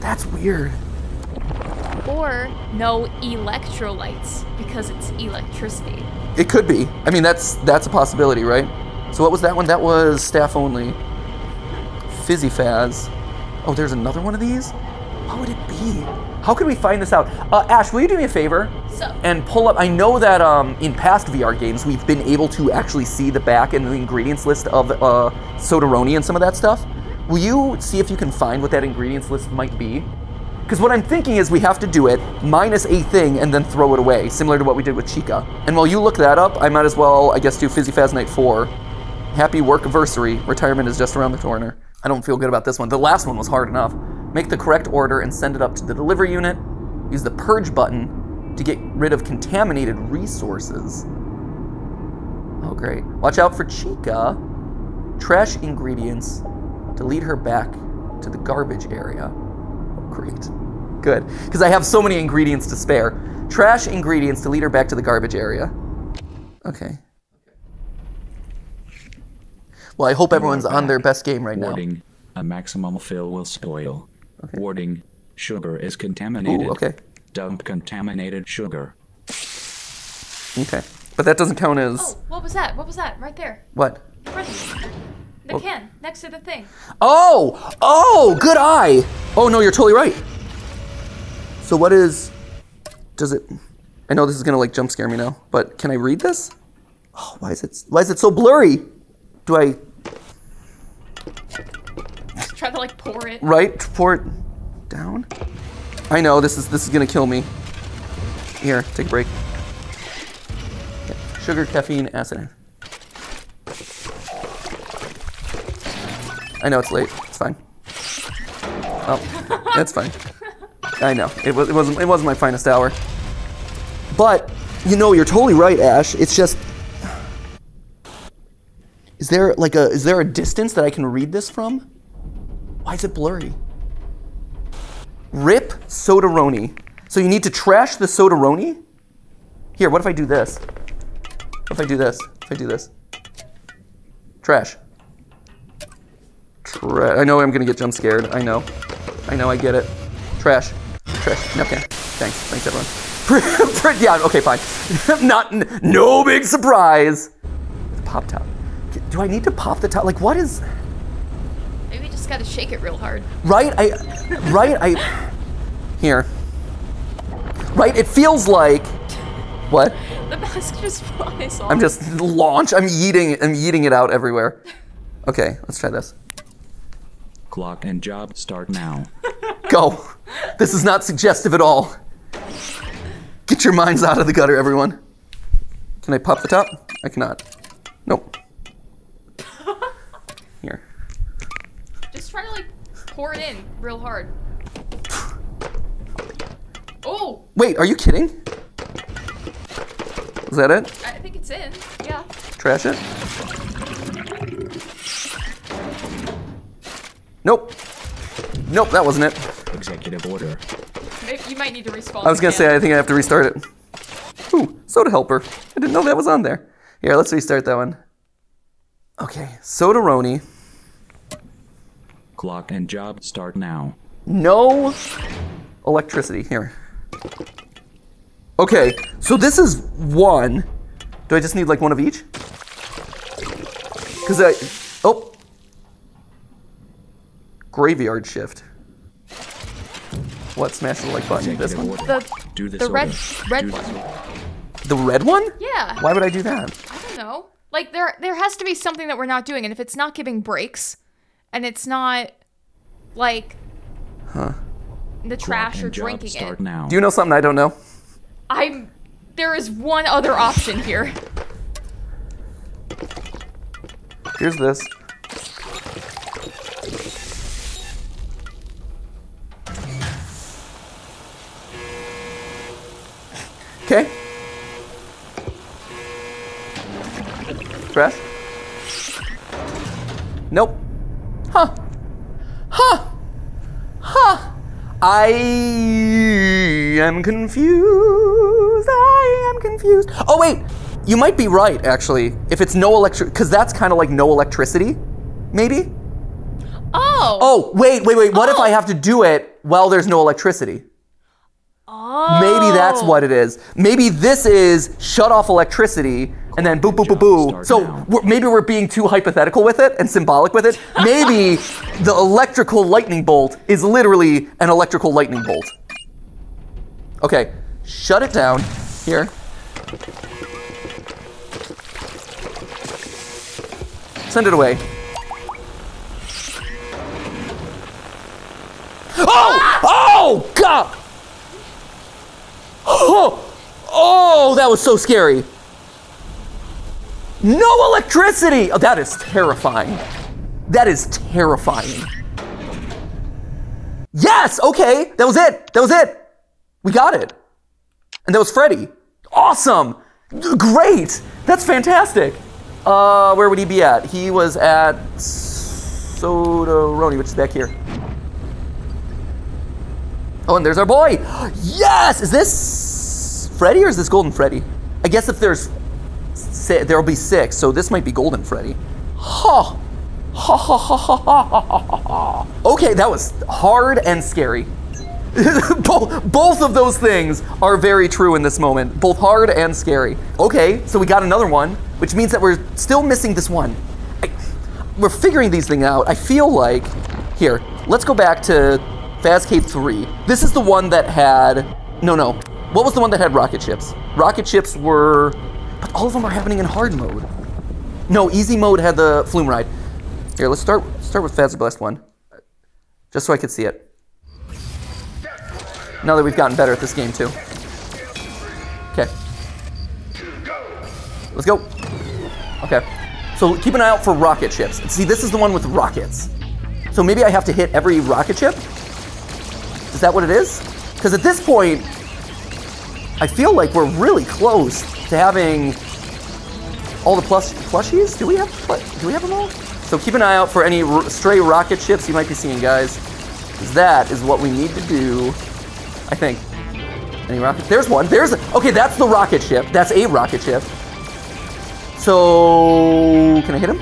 That's weird. Or no electrolytes because it's electricity. It could be. I mean, that's that's a possibility, right? So what was that one? That was staff only. Fizzy Faz. Oh, there's another one of these? What would it be? How could we find this out? Uh, Ash, will you do me a favor? So- And pull up. I know that um, in past VR games, we've been able to actually see the back and the ingredients list of uh, Sodaroni and some of that stuff. Will you see if you can find what that ingredients list might be? Because what I'm thinking is we have to do it minus a thing and then throw it away, similar to what we did with Chica. And while you look that up, I might as well, I guess, do Fizzy Faz Night 4. Happy work anniversary. Retirement is just around the corner. I don't feel good about this one. The last one was hard enough. Make the correct order and send it up to the delivery unit. Use the purge button to get rid of contaminated resources. Oh, great. Watch out for Chica. Trash ingredients to lead her back to the garbage area. Great. Good. Because I have so many ingredients to spare. Trash ingredients to lead her back to the garbage area. Okay. Well, I hope everyone's on their best game right now. Warning, a maximum fill will spoil. Warning, sugar is contaminated. Ooh, okay. Dump contaminated sugar. Okay. But that doesn't count as. Oh, what was that? What was that? Right there. What? Right. The can next to the thing. Oh! Oh! Good eye! Oh, no, you're totally right. So, what is. Does it. I know this is gonna like jump scare me now, but can I read this? Oh, why is it why is it so blurry? Do I Just try to like pour it. right pour it down? I know this is this is gonna kill me. Here, take a break. Sugar, caffeine, acid. I know it's late. It's fine. Oh, that's fine. I know it was it wasn't it wasn't my finest hour. But you know you're totally right, Ash. It's just is there like a is there a distance that I can read this from? Why is it blurry? Rip Sodaroni. So you need to trash the Sodaroni? Here, what if I do this? What if I do this? If I do this? Trash. Tra- I know I'm gonna get jump scared. I know. I know, I get it. Trash. Trash. Okay. Thanks. Thanks, everyone. yeah, okay, fine. Not, no big surprise. Pop top. Do I need to pop the top? Like, what is. Maybe just gotta shake it real hard. Right? I. Right? I. Here. Right? It feels like. What? The mask just flies off. I'm just launch. I'm eating. I'm eating it out everywhere. Okay, let's try this. Clock and job start now. Go. This is not suggestive at all. Get your minds out of the gutter, everyone. Can I pop the top? I cannot. Nope. Just try to like pour it in real hard. Oh, Wait, are you kidding? Is that it? I think it's in. Yeah. Trash it? Nope. Nope, that wasn't it. Executive order. Maybe you might need to respawn. I was gonna the say. I think I have to restart it. Ooh, soda helper. I didn't know that was on there. Here, let's restart that one. Okay, Sodaroni. Clock and job start now. No electricity. Here. Okay, so this is one. Do I just need like one of each? Because I. Oh. Graveyard shift. What? Smash the like button. This one? The Do this the red red Do one. order. The red one? Yeah. Why would I do that? I don't know. Like there there has to be something that we're not doing, and if it's not giving breaks, and it's not like huh the trash or drinking it. Now. Do you know something I don't know? I'm. There is one other option here. Here's this. Okay. Press. Nope. Huh. Huh. Huh. I am confused. I am confused. Oh wait, you might be right actually. If it's no electric, because that's kind of like no electricity, maybe. Oh. Oh wait, wait, wait. What if Oh. I have to do it while there's no electricity? Oh. Maybe that's oh. what it is. Maybe this is shut off electricity and then boo boo boo boo. So we're, maybe we're being too hypothetical with it and symbolic with it. Maybe the electrical lightning bolt is literally an electrical lightning bolt. Okay, shut it down here. Send it away. Oh! Oh! God! Oh, oh, that was so scary. No electricity. Oh, that is terrifying. That is terrifying. Yes, okay, that was it. That was it. We got it. And that was Freddy. Awesome. Great. That's fantastic. Uh, where would he be at? He was at Sodaroni, which is back here. Oh, and there's our boy. Yes! Is this Freddy or is this Golden Freddy? I guess if there's Si there'll be six, so this might be Golden Freddy. Ha! Ha ha ha ha ha ha ha. Okay, that was hard and scary. both, both of those things are very true in this moment, both hard and scary. Okay, so we got another one, which means that we're still missing this one. I, we're figuring these things out. I feel like, here, let's go back to Fazcade 3. This is the one that had, no, no. What was the one that had rocket ships? Rocket ships were but all of them are happening in hard mode. No, easy mode had the flume ride. Here, let's start start with Fazer Blast one, just so I could see it. Now that we've gotten better at this game too. Okay. Let's go. Okay. So keep an eye out for rocket ships. See, this is the one with rockets. So maybe I have to hit every rocket ship? Is that what it is? Because at this point, I feel like we're really close to having all the plus plushies. Do we have do we have them all? So keep an eye out for any stray rocket ships you might be seeing, guys. that is what we need to do. I think. Any rocket? There's one. There's a, okay. That's the rocket ship. That's a rocket ship. So can I hit him?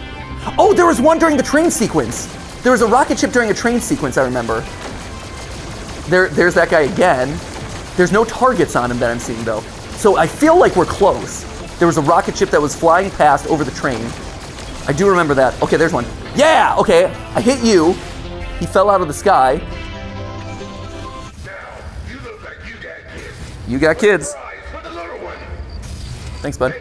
Oh, there was one during the train sequence. There was a rocket ship during a train sequence. I remember. There, there's that guy again. There's no targets on him that I'm seeing though. So I feel like we're close. There was a rocket ship that was flying past over the train. I do remember that. Okay, there's one. Yeah, okay. I hit you. He fell out of the sky. You like you got kids. You got kids. Thanks, bud.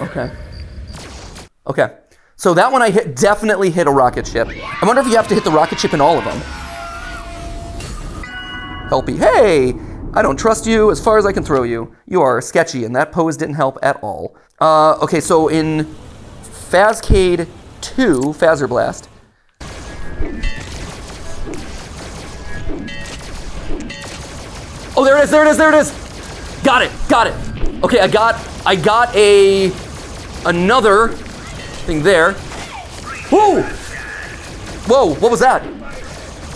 Okay. Okay. So that one I hit definitely hit a rocket ship. I wonder if you have to hit the rocket ship in all of them. Helpy. Hey! I don't trust you as far as I can throw you. You are sketchy, and that pose didn't help at all. Uh, okay, so in Fazcade 2, Fazer Blast. Oh, there it is, there it is, there it is! Got it, got it. Okay, I got, I got a, another thing there. Whoa! Whoa, what was that?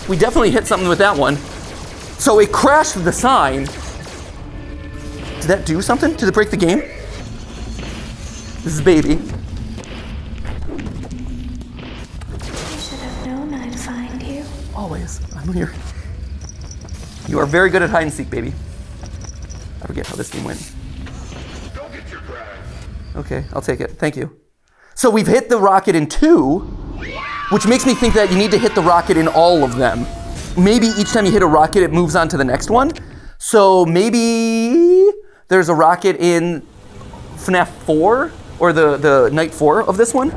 We definitely hit something with that one. So it crashed the sign. Did that do something? Did it break the game? This is baby. I should have known I'd find you. Always. I'm here. You are very good at hide and seek, baby. I forget how this game went. Go get your prize. Okay, I'll take it. Thank you. So we've hit the rocket in two, which makes me think that you need to hit the rocket in all of them. Maybe each time you hit a rocket, it moves on to the next one. So maybe there's a rocket in FNAF 4 or the, the night 4 of this one.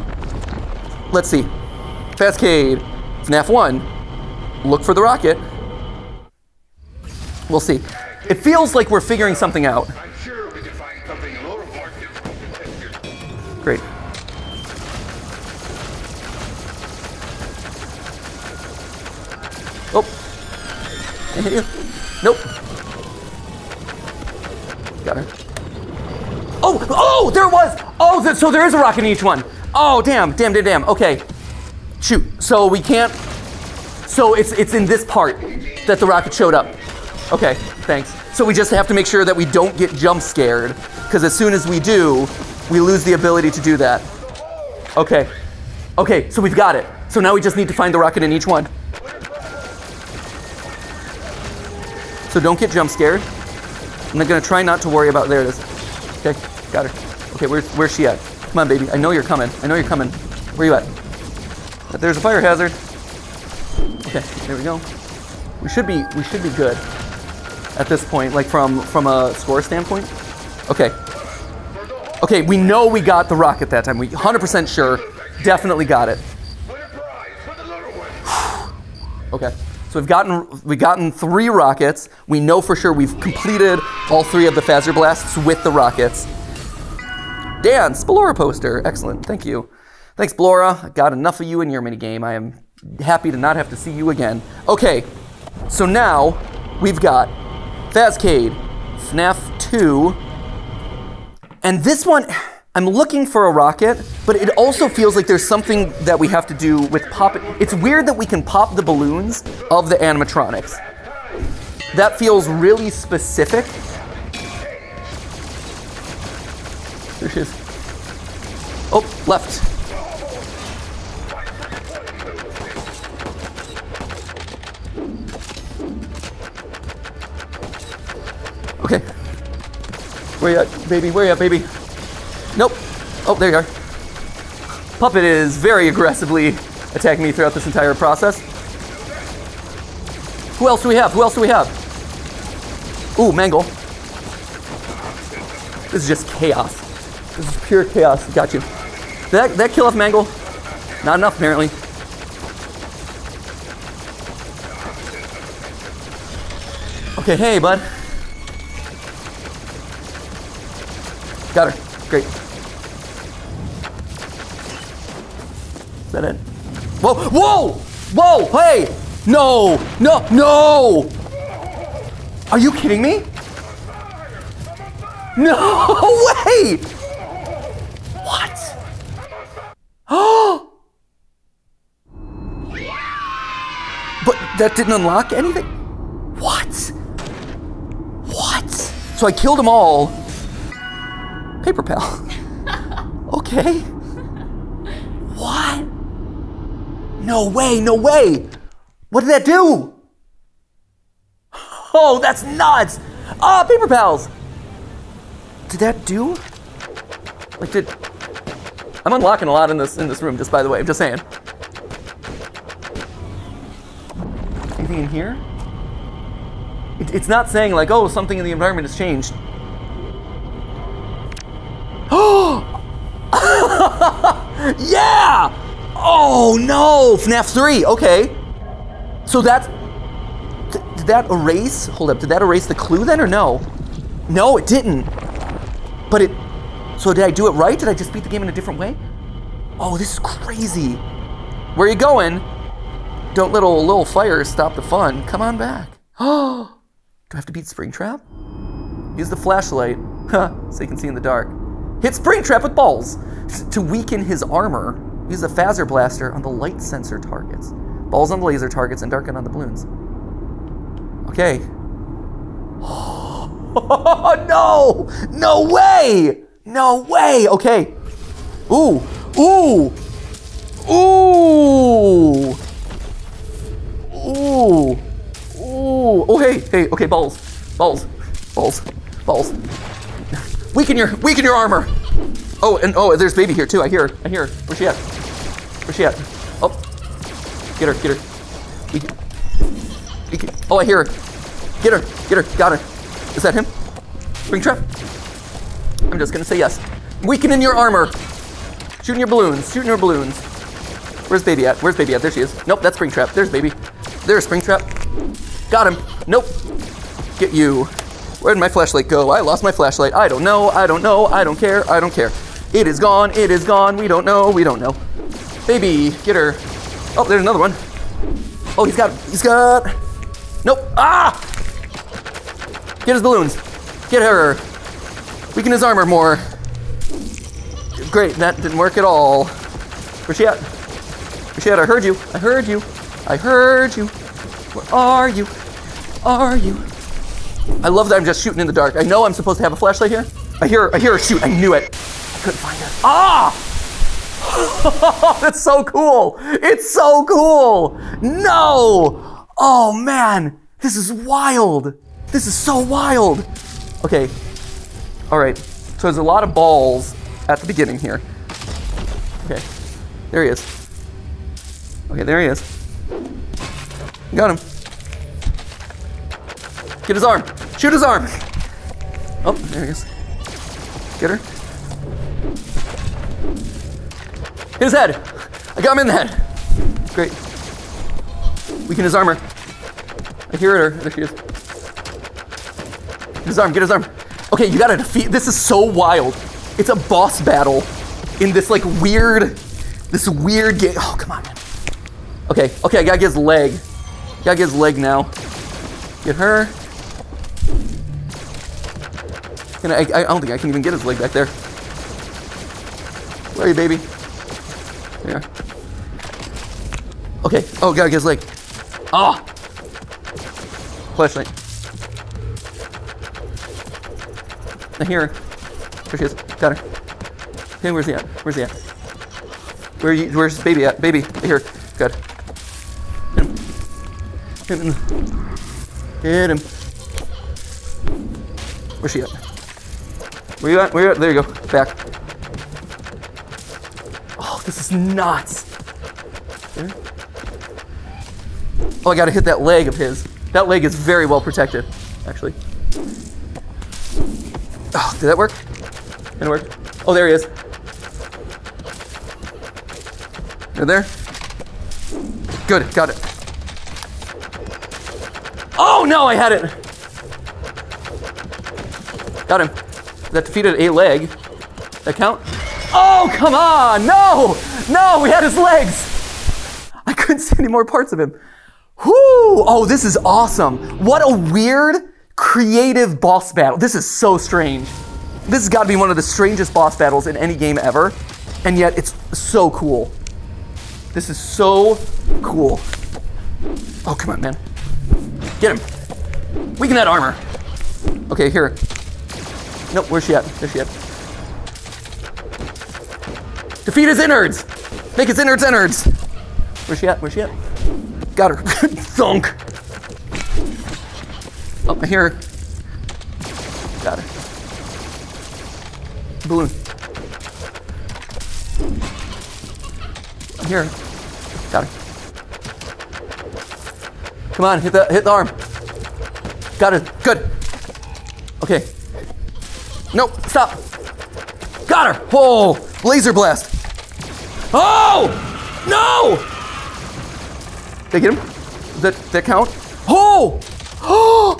Let's see. Fazcade, FNAF 1. Look for the rocket. We'll see. It feels like we're figuring something out. I'm sure we can find something a little more different. Great. Oh. Can Nope. Got her. Oh, oh, there was. Oh, th- so there is a rocket in each one. Oh, damn, damn, damn, damn. Okay. Shoot. So we can't. So it's it's in this part that the rocket showed up. Okay, thanks. So we just have to make sure that we don't get jump scared, because as soon as we do, we lose the ability to do that. Okay. Okay, so we've got it. So now we just need to find the rocket in each one. So don't get jump scared. I'm not gonna try not to worry about. There it is. Okay, got her. Okay, where's where's she at? Come on, baby. I know you're coming. I know you're coming. Where you at? There's a fire hazard. Okay, there we go. We should be we should be good at this point, like from from a score standpoint. Okay. Okay, we know we got the rocket that time. We 100% sure. Definitely got it. Okay. So we've gotten we've gotten three rockets. We know for sure we've completed all three of the phaser blasts with the rockets. Dan, Spalora poster. Excellent. Thank you. Thanks, Blora. I got enough of you in your minigame. I am happy to not have to see you again. Okay. So now we've got Fazcade, FNAF 2, and this one, I'm looking for a rocket, but it also feels like there's something that we have to do with pop. It's weird that we can pop the balloons of the animatronics. That feels really specific. There she is. Oh, left. Okay. Where you at, baby? Where you at, baby? Nope. Oh, there you are. Puppet is very aggressively attacking me throughout this entire process. Who else do we have? Who else do we have? Ooh, Mangle. This is just chaos. This is pure chaos. Got you. Did that, that kill off Mangle? Not enough, apparently. Okay, hey, bud. Got her. Great. Is that it? Whoa! Whoa! Whoa! Hey! No! No! No! Are you kidding me? No way! What? Oh! but that didn't unlock anything? What? What? So I killed them all. Paper pal. okay. What? No way, no way. What did that do? Oh, that's nuts. Ah, paper pals. Did that do? Like did I'm unlocking a lot in this in this room, just by the way, I'm just saying. Anything in here? It, it's not saying like, oh, something in the environment has changed. Yeah! Oh no! FNAF 3, okay. So that's. th- did that erase? Hold up, did that erase the clue then or no? No, it didn't. But it. So did I do it right? Did I just beat the game in a different way? Oh, this is crazy. Where are you going? Don't little little fire stop the fun. Come on back. Oh, do I have to beat Springtrap? Use the flashlight, huh, so you can see in the dark. Hit Springtrap with balls to weaken his armor. Use the phaser blaster on the light sensor targets. Balls on the laser targets and darken on the balloons. Okay. Oh no! No way! No way! Okay. Ooh! Ooh! Ooh! Ooh! Ooh! Oh hey, hey, okay, balls. Balls. Balls. Balls. Weaken your weaken your armor. Oh, and oh, there's baby here too. I hear her. I hear her. Where's she at? Where's she at? Oh. Get her, get her. Weaken. Weaken. Oh, I hear her. Get her, get her, got her. Is that him? Spring trap? I'm just gonna say yes. Weakening your armor. Shooting your balloons. Shooting your balloons. Where's baby at? Where's baby at? There she is. Nope, that's spring trap. There's baby. There's spring trap. Got him. Nope. Get you. Where did my flashlight go? I lost my flashlight. I don't know. I don't know. I don't care. I don't care. It is gone. It is gone. We don't know. We don't know. Baby, get her. Oh, there's another one. Oh, he's got. He's got. Nope. Ah! Get his balloons. Get her. Weaken his armor more. Great, that didn't work at all. Where's she at? Where's she at? I heard you. I heard you. I heard you. Where are you? Are you? I love that I'm just shooting in the dark. I know I'm supposed to have a flashlight here. I hear I hear her shoot. I knew it. I couldn't find her. Ah! That's so cool. It's so cool. No. Oh man, this is wild. This is so wild. Okay. All right. So there's a lot of balls at the beginning here. Okay. There he is. Okay, there he is. Got him. Get his arm. Shoot his arm. Oh, there he is. Get her. His head. I got him in the head. Great. Weaken his armor. I hear her. There she is. Get his arm. Get his arm. Okay, you gotta defeat. This is so wild. It's a boss battle in this like weird, this weird game. Oh, come on, man. Okay, okay, I gotta get his leg. Gotta get his leg now. Get her. Can I, I, I don't think I can even get his leg back there. Where are you, baby? There. Okay. Oh, gotta get his leg. Ah! Flashlight. I hear her. There she is. Got her. Okay, where's he at? Where's he at? Where you? Where's baby at? Baby, here. Good. Hit him. Hit him. Hit him. Where's she at? Where you at? Where you at? There you go. Back. Oh, this is nuts. There. Oh, I gotta hit that leg of his. That leg is very well protected, actually. Oh, did that work? Did it work? Oh, there he is. You're there? Good, got it. Oh no, I had it. Got him. That defeated a leg. That count? Oh, come on! No! No, we had his legs! I couldn't see any more parts of him. Whoo! Oh, this is awesome. What a weird, creative boss battle. This is so strange. This has got to be one of the strangest boss battles in any game ever, and yet it's so cool. This is so cool. Oh, come on, man. Get him. Weaken that armor. Okay, here. Nope, where's she at? There's she at. Defeat his innards! Make his innards innards! Where's she at? Where's she at? Got her. Thunk! Oh, I hear her. Got her. Balloon. I. Got her. Come on, hit the hit the arm. Got it. Good. Okay. Nope. Stop. Got her. Oh, laser blast. Oh no! Did I get him? That that count? Oh! Oh!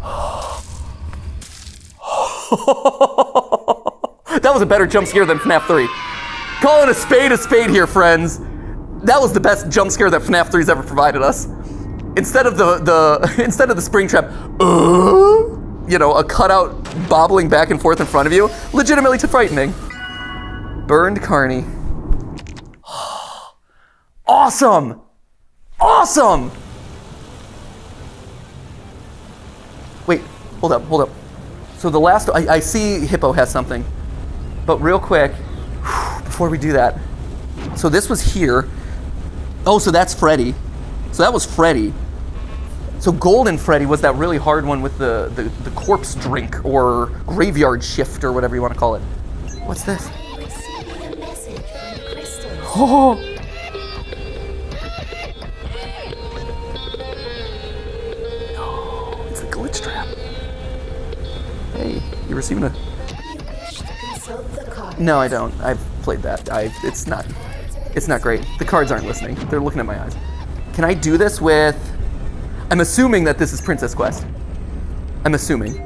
that was a better jump scare than FNAF 3. Calling a spade a spade here, friends. That was the best jump scare that FNAF 3's ever provided us. Instead of the the instead of the spring trap, uh, you know, a cutout bobbling back and forth in front of you, legitimately frightening. Burned Carney. awesome! Awesome! Wait, hold up, hold up. So the last, I, I see Hippo has something, but real quick, before we do that, so this was here. Oh, so that's Freddy. So that was Freddy. So Golden Freddy was that really hard one with the, the, the corpse drink or graveyard shift or whatever you want to call it. What's this? Oh! It's a glitch trap. Hey, you're receiving a? No, I don't. I've played that. I. It's not. It's not great. The cards aren't listening. They're looking at my eyes. Can I do this with? I'm assuming that this is Princess Quest. I'm assuming.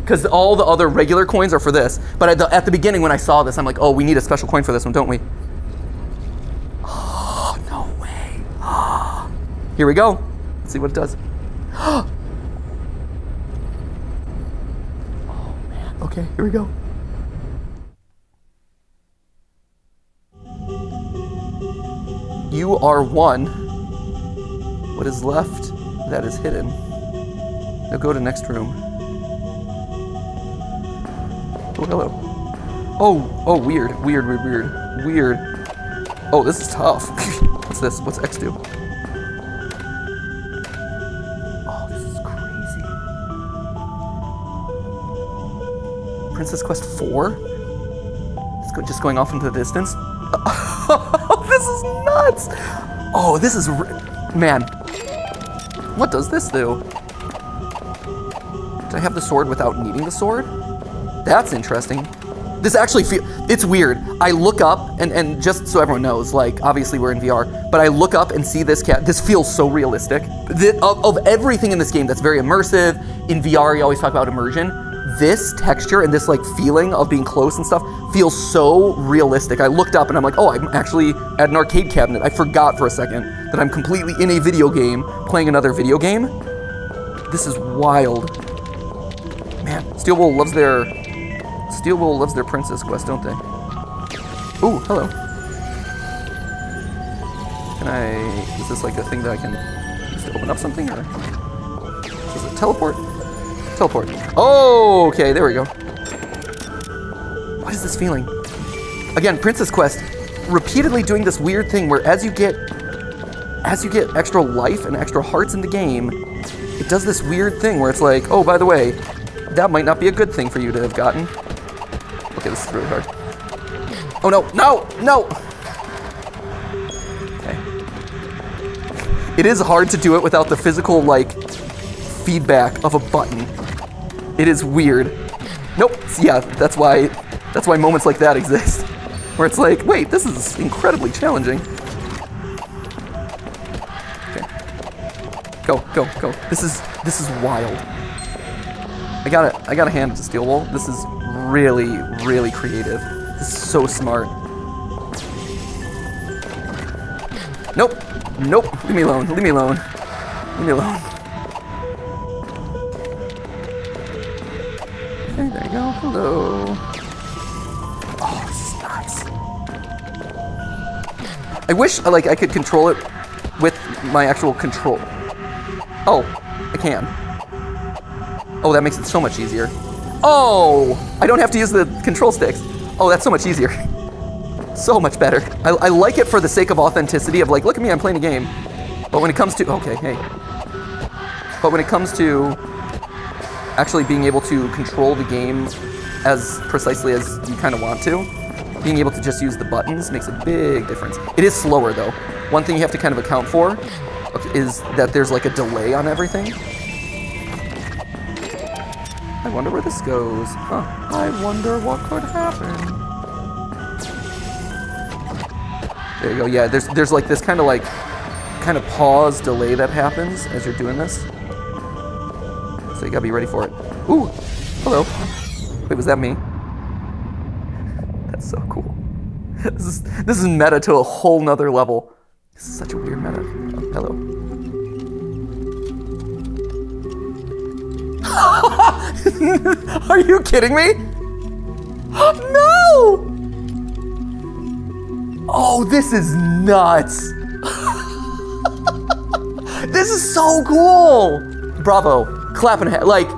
Because all the other regular coins are for this. But at the, at the beginning when I saw this, I'm like, oh, we need a special coin for this one, don't we? Oh, no way. Here we go. Let's see what it does. oh man. Okay, here we go. You are one. What is left that is hidden? Now go to next room. Oh, hello. Oh, oh, weird, weird, weird, weird, weird. Oh, this is tough. What's this? What's X do? Oh, this is crazy. Princess Quest 4? It's go- just going off into the distance? this is nuts! Oh, this is. Man. What does this do? Did I have the sword without needing the sword? That's interesting. This actually feels, it's weird. I look up and, and just so everyone knows, like obviously we're in VR, but I look up and see this cat. This feels so realistic. The, of, of everything in this game that's very immersive, in VR you always talk about immersion. This texture and this like feeling of being close and stuff feels so realistic. I looked up and I'm like, oh, I'm actually at an arcade cabinet. I forgot for a second that I'm completely in a video game playing another video game. This is wild. Man, Steel Wool loves their Steel Wool loves their Princess Quest, don't they? Ooh, hello. Can I? Is this like a thing that I can to open up something, or is it teleport? Teleport. Oh, okay, there we go. What is this feeling? Again, Princess Quest, repeatedly doing this weird thing where as you get as you get extra life and extra hearts in the game, it does this weird thing where it's like, oh, by the way, that might not be a good thing for you to have gotten. Okay, this is really hard. Oh no, no, no! Okay. It is hard to do it without the physical, like, feedback of a button. It is weird. Nope, yeah, that's why, that's why moments like that exist. Where it's like, wait, this is incredibly challenging. Okay. Go, go, go. This is, this is wild. I gotta, I gotta hand it to Steel Wool. This is really, really creative. This is so smart. Nope, nope. Leave me alone. Leave me alone. Leave me alone. Go. Hello. Oh, this is nice. I wish, like, I could control it with my actual control. Oh, I can. Oh, that makes it so much easier. Oh, I don't have to use the control sticks. Oh, that's so much easier. so much better. I, I like it for the sake of authenticity of like, look at me, I'm playing a game. But when it comes to, okay, hey. But when it comes to actually being able to control the game as precisely as you kind of want to, being able to just use the buttons makes a big difference. It is slower though. One thing you have to kind of account for is that there's like a delay on everything. I wonder where this goes. Huh. I wonder what could happen. There you go. Yeah, there's there's like this kind of like kind of pause delay that happens as you're doing this. You gotta be ready for it. Ooh, hello. Wait, was that me? That's so cool. This is this is meta to a whole nother level. This is such a weird meta. Oh, hello. Are you kidding me? no! Oh, this is nuts. this is so cool. Bravo. Clapping hand. Like,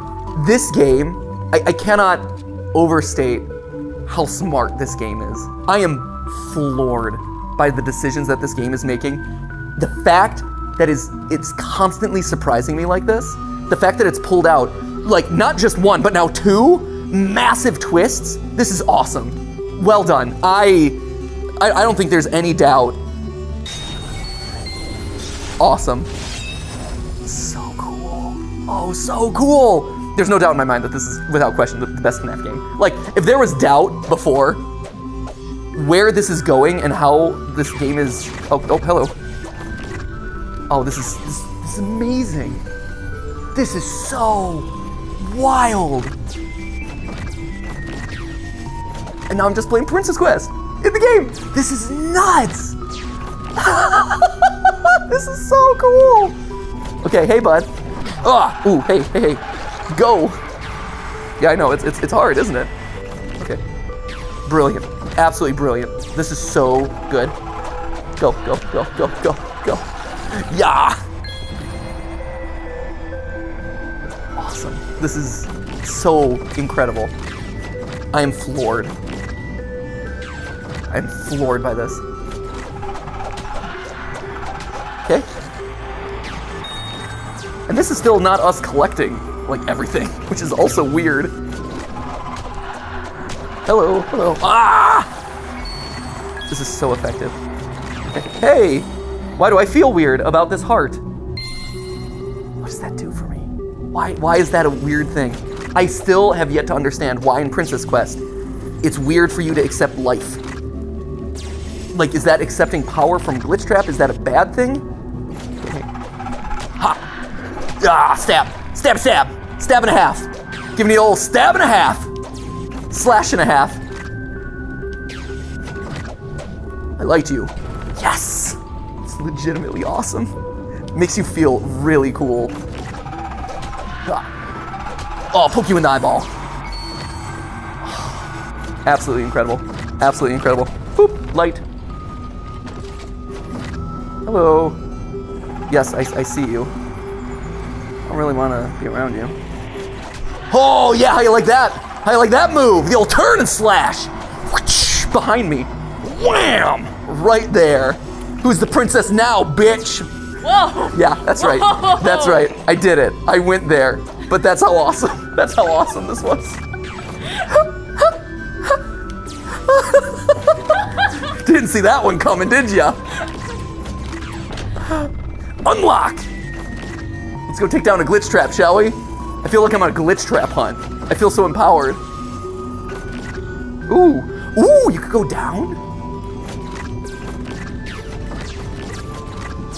this game, I, I cannot overstate how smart this game is. I am floored by the decisions that this game is making. The fact that is it's constantly surprising me like this. The fact that it's pulled out like not just one, but now two massive twists. This is awesome. Well done. I I, I don't think there's any doubt. Awesome. Oh, so cool. There's no doubt in my mind that this is, without question, the, the best FNAF game. Like, if there was doubt before where this is going and how this game is. Oh, oh, hello. Oh, this is this, this is amazing. This is so wild. And now I'm just playing Princess Quest in the game. This is nuts. This is so cool. Okay, hey, bud. Ah, ooh, hey, hey, hey. Go. Yeah, I know, it's, it's, it's hard, isn't it? Okay. Brilliant. Absolutely brilliant. This is so good. Go, go, go, go, go, go. Yeah! Awesome. This is so incredible. I am floored. I am floored by this. And this is still not us collecting, like, everything, which is also weird. Hello, hello. Ah! This is so effective. Hey! Why do I feel weird about this heart? What does that do for me? Why, why is that a weird thing? I still have yet to understand why in Princess Quest it's weird for you to accept life. Like, is that accepting power from Glitch Trap? Is that a bad thing? Ah, stab! Stab, stab! Stab and a half! Give me the old stab and a half! Slash and a half. I liked you. Yes! It's legitimately awesome. Makes you feel really cool. Ah. Oh, poke you in the eyeball. Absolutely incredible. Absolutely incredible. Boop, light. Hello. Yes, I, I see you. I don't really want to be around you. Oh, yeah, how you like that? How you like that move? The old turn and slash. Whoosh, Behind me. Wham! Right there. Who's the princess now, bitch? Whoa! Yeah, that's right. That's right. I did it. I went there. But that's how awesome. That's how awesome this was. Didn't see that one coming, did ya? Unlock! Let's go take down a glitch trap, shall we? I feel like I'm on a glitch trap hunt. I feel so empowered. Ooh, ooh, you could go down?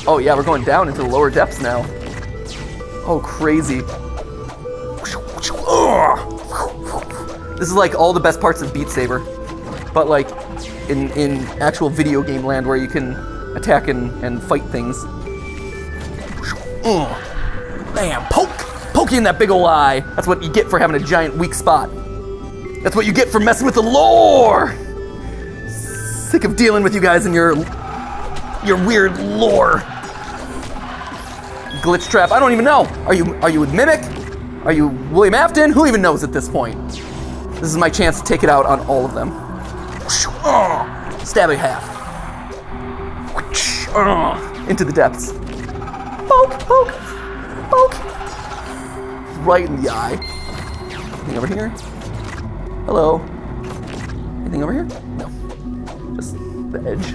Oh yeah, we're going down into the lower depths now. Oh, crazy. This is like all the best parts of Beat Saber, but like in, in actual video game land where you can attack and, and fight things. Ugh. Bam, poke! Poke in that big ol' eye. That's what you get for having a giant weak spot. That's what you get for messing with the lore! Sick of dealing with you guys and your your weird lore. Glitch trap. I don't even know. Are you are you with Mimic? Are you William Afton? Who even knows at this point? This is my chance to take it out on all of them. Oh, stabbing half. Into the depths. Poke, poke, Right in the eye. Anything over here? Hello. Anything over here? No. Just the edge.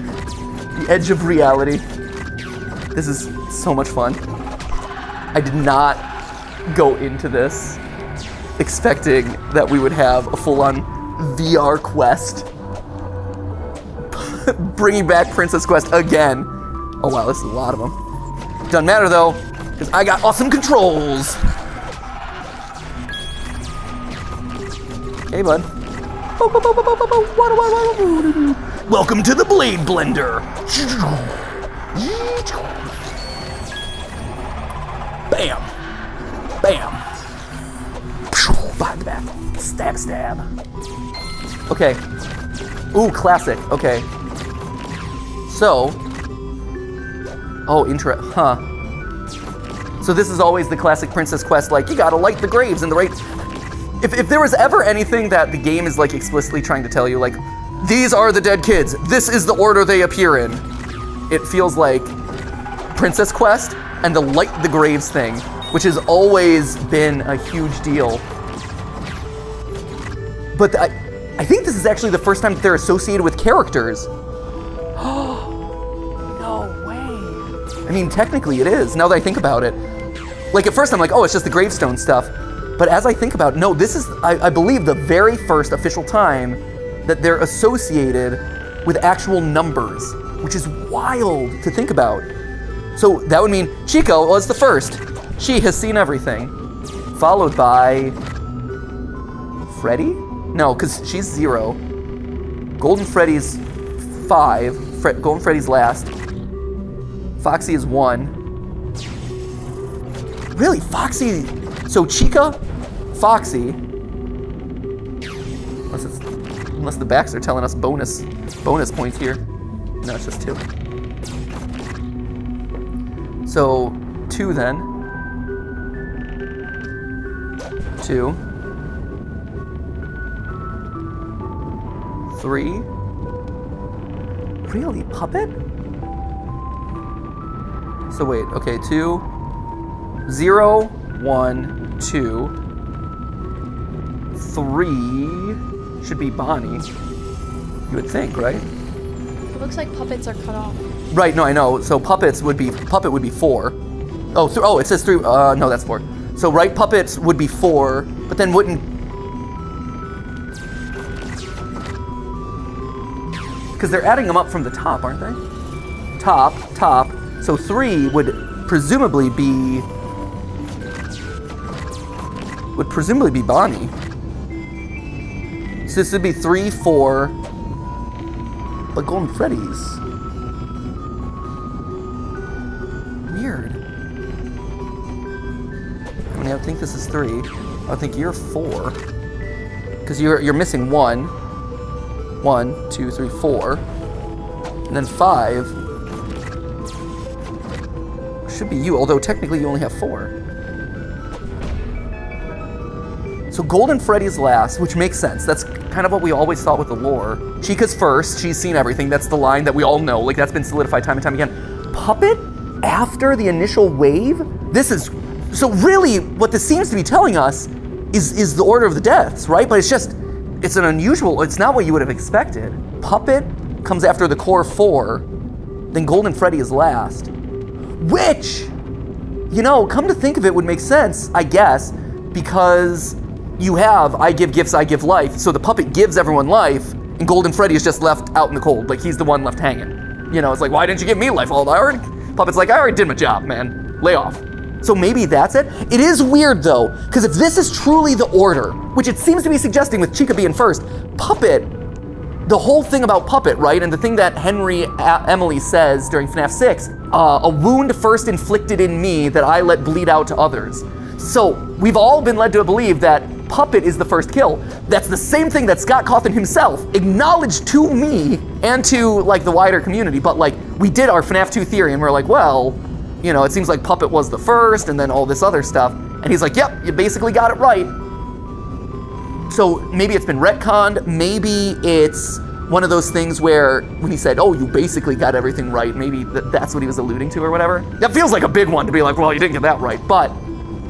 The edge of reality. This is so much fun. I did not go into this expecting that we would have a full-on VR quest. Bringing back Princess Quest again. Oh wow, this is a lot of them. Doesn't matter though, because I got awesome controls. Hey, bud. Welcome to the Blade Blender. Bam. Bam. Behind the back. Stab, stab. Okay. Ooh, classic. Okay. So. Oh, intro. Huh. So this is always the classic Princess Quest, like, you gotta light the graves in the right. If, if there was ever anything that the game is like explicitly trying to tell you, like, these are the dead kids, this is the order they appear in, it feels like Princess Quest and the light the graves thing, which has always been a huge deal. But I, I think this is actually the first time that they're associated with characters. I mean, technically it is, now that I think about it. Like at first I'm like, oh, it's just the gravestone stuff. But as I think about it, no, this is, I, I believe, the very first official time that they're associated with actual numbers, which is wild to think about. So that would mean Chica was the first. She has seen everything. Followed by Freddy? No, because she's zero. Golden Freddy's five. Fre- Golden Freddy's last. Foxy is one. Really, Foxy? So Chica, Foxy. Unless it's, unless the backs are telling us bonus, bonus points here. No, it's just two. So two then. Two. Three. Really, puppet? So wait, okay, two, zero, one, two, three should be Bonnie. You would think, right? It looks like puppets are cut off. Right, no, I know. So puppets would be puppet would be four. Oh, th- oh, it says three. Uh, no, that's four. So right, puppets would be four, but then wouldn't. Because they're adding them up from the top, aren't they? Top, top. So three would presumably be. Would presumably be Bonnie. So this would be three, four. But Golden Freddy's. Weird. I mean, I think this is three. I think you're four. Because you're you're missing one. One, two, three, four. And then five. Should be you, although technically you only have four. So Golden Freddy's last, which makes sense. That's kind of what we always thought with the lore. Chica's first. She's seen everything. That's the line that we all know. Like that's been solidified time and time again. Puppet after the initial wave. This is so really what this seems to be telling us is is the order of the deaths, right? But it's just it's an unusual. It's not what you would have expected. Puppet comes after the core four, then Golden Freddy is last, which you know, come to think of it, would make sense, I guess, because you have I give gifts, I give life. So the puppet gives everyone life, and Golden Freddy is just left out in the cold. Like he's the one left hanging. You know, it's like, why didn't you give me life? All I already. Puppet's like, I already did my job, man. Lay off. So maybe that's it. It is weird though, because if this is truly the order, which it seems to be suggesting with Chica being first, Puppet the whole thing about Puppet, right? And the thing that Henry A- Emily says during FNAF 6 uh, a wound first inflicted in me that I let bleed out to others. So we've all been led to believe that Puppet is the first kill. That's the same thing that Scott Cawthon himself acknowledged to me and to like the wider community. But like we did our FNAF 2 theory and we're like, well, you know, it seems like Puppet was the first and then all this other stuff. And he's like, yep, you basically got it right. So maybe it's been retconned. Maybe it's one of those things where when he said, "Oh, you basically got everything right," maybe th- that's what he was alluding to or whatever. That feels like a big one to be like, "Well, you didn't get that right," but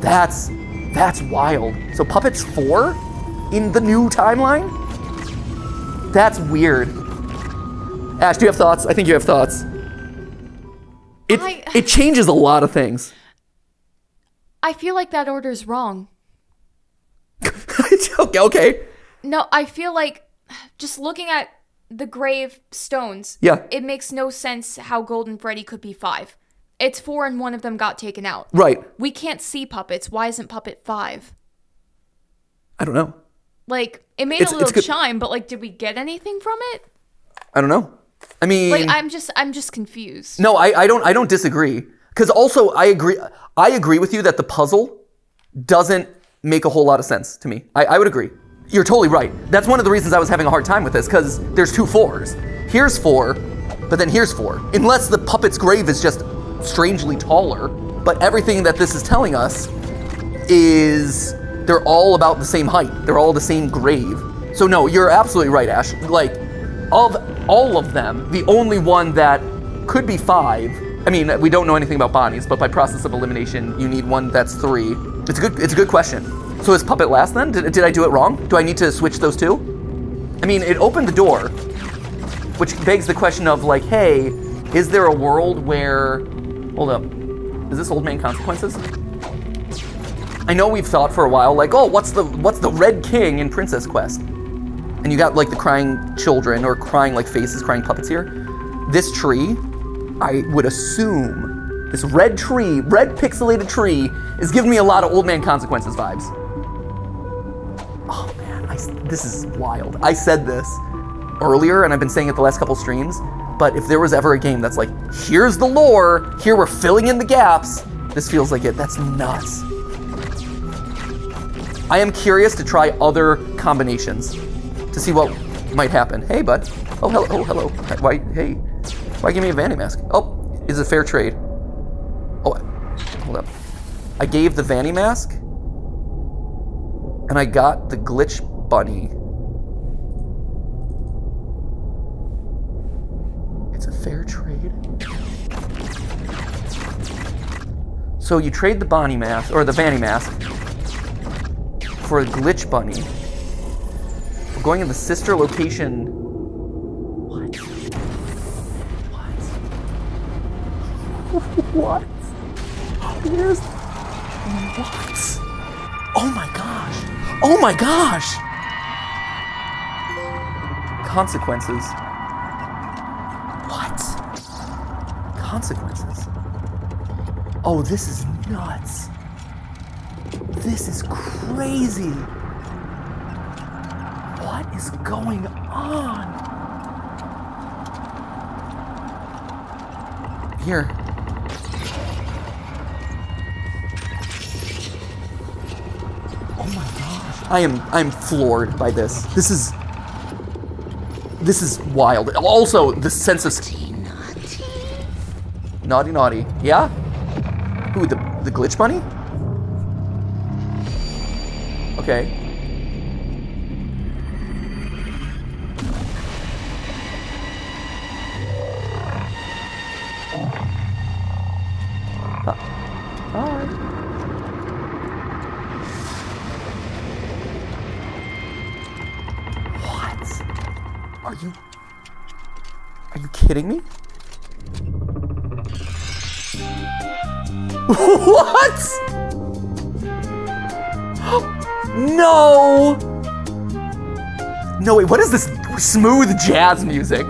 that's that's wild. So Puppet's four in the new timeline. That's weird. Ash, do you have thoughts? I think you have thoughts. It I- it changes a lot of things. I feel like that order's wrong. okay, okay. No, I feel like just looking at the grave stones, Yeah. it makes no sense how Golden Freddy could be five. It's four and one of them got taken out. Right. We can't see puppets. Why isn't puppet five? I don't know. Like, it made It's- a little chime, but like, did we get anything from it? I don't know. I mean, Like, I'm just, I'm just confused. No, I, I don't I don't disagree. Because also I agree I agree with you that the puzzle doesn't make a whole lot of sense to me. I, I would agree. You're totally right. That's one of the reasons I was having a hard time with this, because there's two fours. Here's four, but then here's four. Unless the puppet's grave is just strangely taller. But everything that this is telling us is they're all about the same height. They're all the same grave. So no, you're absolutely right, Ash. Like of all of them, the only one that could be five. I mean, we don't know anything about Bonnie's, but by process of elimination, you need one that's three. It's a good. It's a good question. So is Puppet last then? Did, did I do it wrong? Do I need to switch those two? I mean, it opened the door, which begs the question of like, hey, is there a world where? Hold up. Is this Old Man Consequences? I know we've thought for a while, like, oh, what's the what's the Red King in Princess Quest? And you got like the crying children or crying like faces, crying puppets here. This tree, I would assume, this red tree, red pixelated tree, is giving me a lot of Old Man Consequences vibes. Oh man, I this is wild. I said this earlier, and I've been saying it the last couple streams. But if there was ever a game that's like, here's the lore, here we're filling in the gaps, this feels like it. That's nuts. I am curious to try other combinations to see what might happen. Hey, bud. Oh, hello. Oh, hello. Why? Hey. Why give me a Vanny mask? Oh, is it fair trade? Oh, hold up. I gave the Vanny mask, and I got the glitch bunny. It's a fair trade. So you trade the Bonnie mask or the Vanny mask for a glitch bunny. We're going in the sister location. What? Where's what? Oh my gosh! Oh my gosh! Consequences. What? Consequences. Oh, this is nuts. This is crazy. What is going on? Here. I am I'm floored by this. This is this is wild. Also, the sense of naughty naughty. naughty. Yeah? Who the the glitch bunny? Okay. Kidding me? what? No! No, wait, what is this smooth jazz music?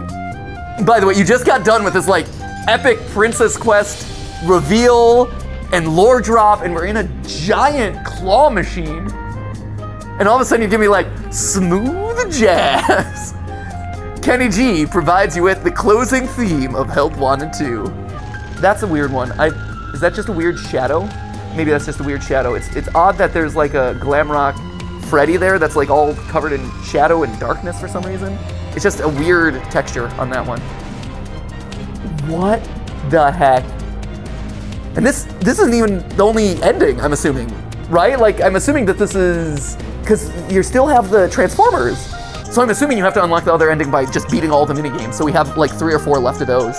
By the way, you just got done with this like epic Princess Quest reveal and lore drop, and we're in a giant claw machine. And all of a sudden you give me like smooth jazz. Kenny G provides you with the closing theme of Help Wanted 2. That's a weird one. I is that just a weird shadow? Maybe that's just a weird shadow. It's it's odd that there's like a glam rock Freddy there that's like all covered in shadow and darkness for some reason. It's just a weird texture on that one. What the heck? And this this isn't even the only ending, I'm assuming. Right? Like I'm assuming that this is because you still have the Transformers. So I'm assuming you have to unlock the other ending by just beating all the minigames. So we have like three or four left of those.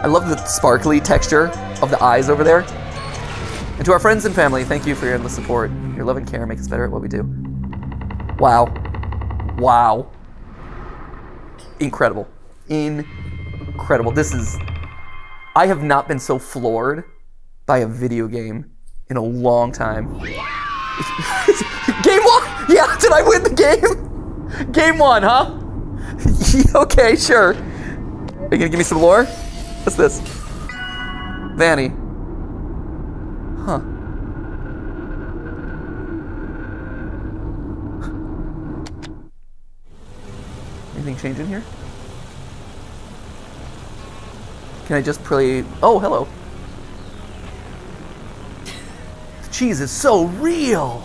I love the sparkly texture of the eyes over there. And to our friends and family, thank you for your endless support. Your love and care make us better at what we do. Wow. Wow. Incredible. Incredible. This is. I have not been so floored by a video game in a long time. game one? Yeah, did I win the game? Game one, huh? okay, sure. Are you gonna give me some lore? What's this? Vanny. Huh. Anything change in here? Can I just play? Oh, hello. The cheese is so real.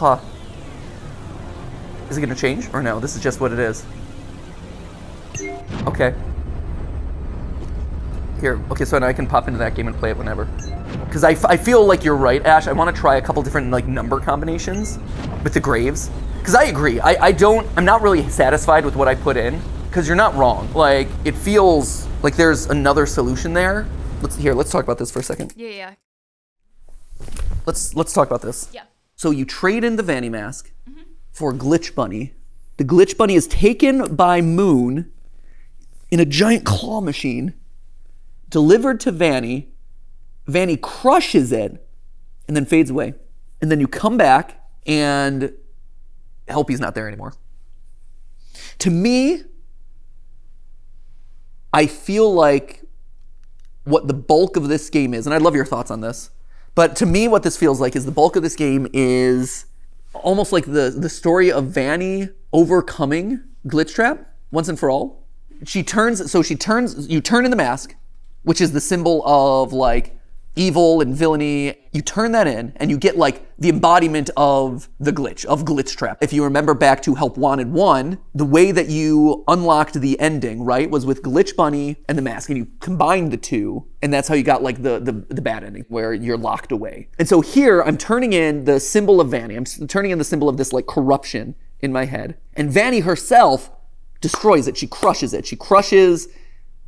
Huh. Is it gonna change or no? This is just what it is. Okay. Here, okay, so now I can pop into that game and play it whenever. Because I, I feel like you're right, Ash. I want to try a couple different like number combinations with the graves. Because I agree. I, I don't, I'm not really satisfied with what I put in. Because you're not wrong. Like, it feels like there's another solution there. Let's, here, let's talk about this for a second. Yeah, yeah. Let's, let's talk about this. Yeah. So you trade in the Vanny mask mm-hmm. for Glitch Bunny. The Glitch Bunny is taken by Moon in a giant claw machine, delivered to Vanny. Vanny crushes it and then fades away. And then you come back and Helpy's not there anymore. To me, I feel like what the bulk of this game is, and I'd love your thoughts on this, but to me, what this feels like is the bulk of this game is almost like the the story of Vanny overcoming Glitchtrap once and for all. She turns so she turns you turn in the mask, which is the symbol of like evil and villainy. You turn that in and you get like the embodiment of the glitch, of Glitchtrap. If you remember back to Help Wanted 1, the way that you unlocked the ending, right, was with Glitch Bunny and the mask, and you combined the two, and that's how you got like the the, the bad ending where you're locked away. And so here I'm turning in the symbol of Vanny. I'm turning in the symbol of this like corruption in my head. And Vanny herself destroys it. She crushes it. She crushes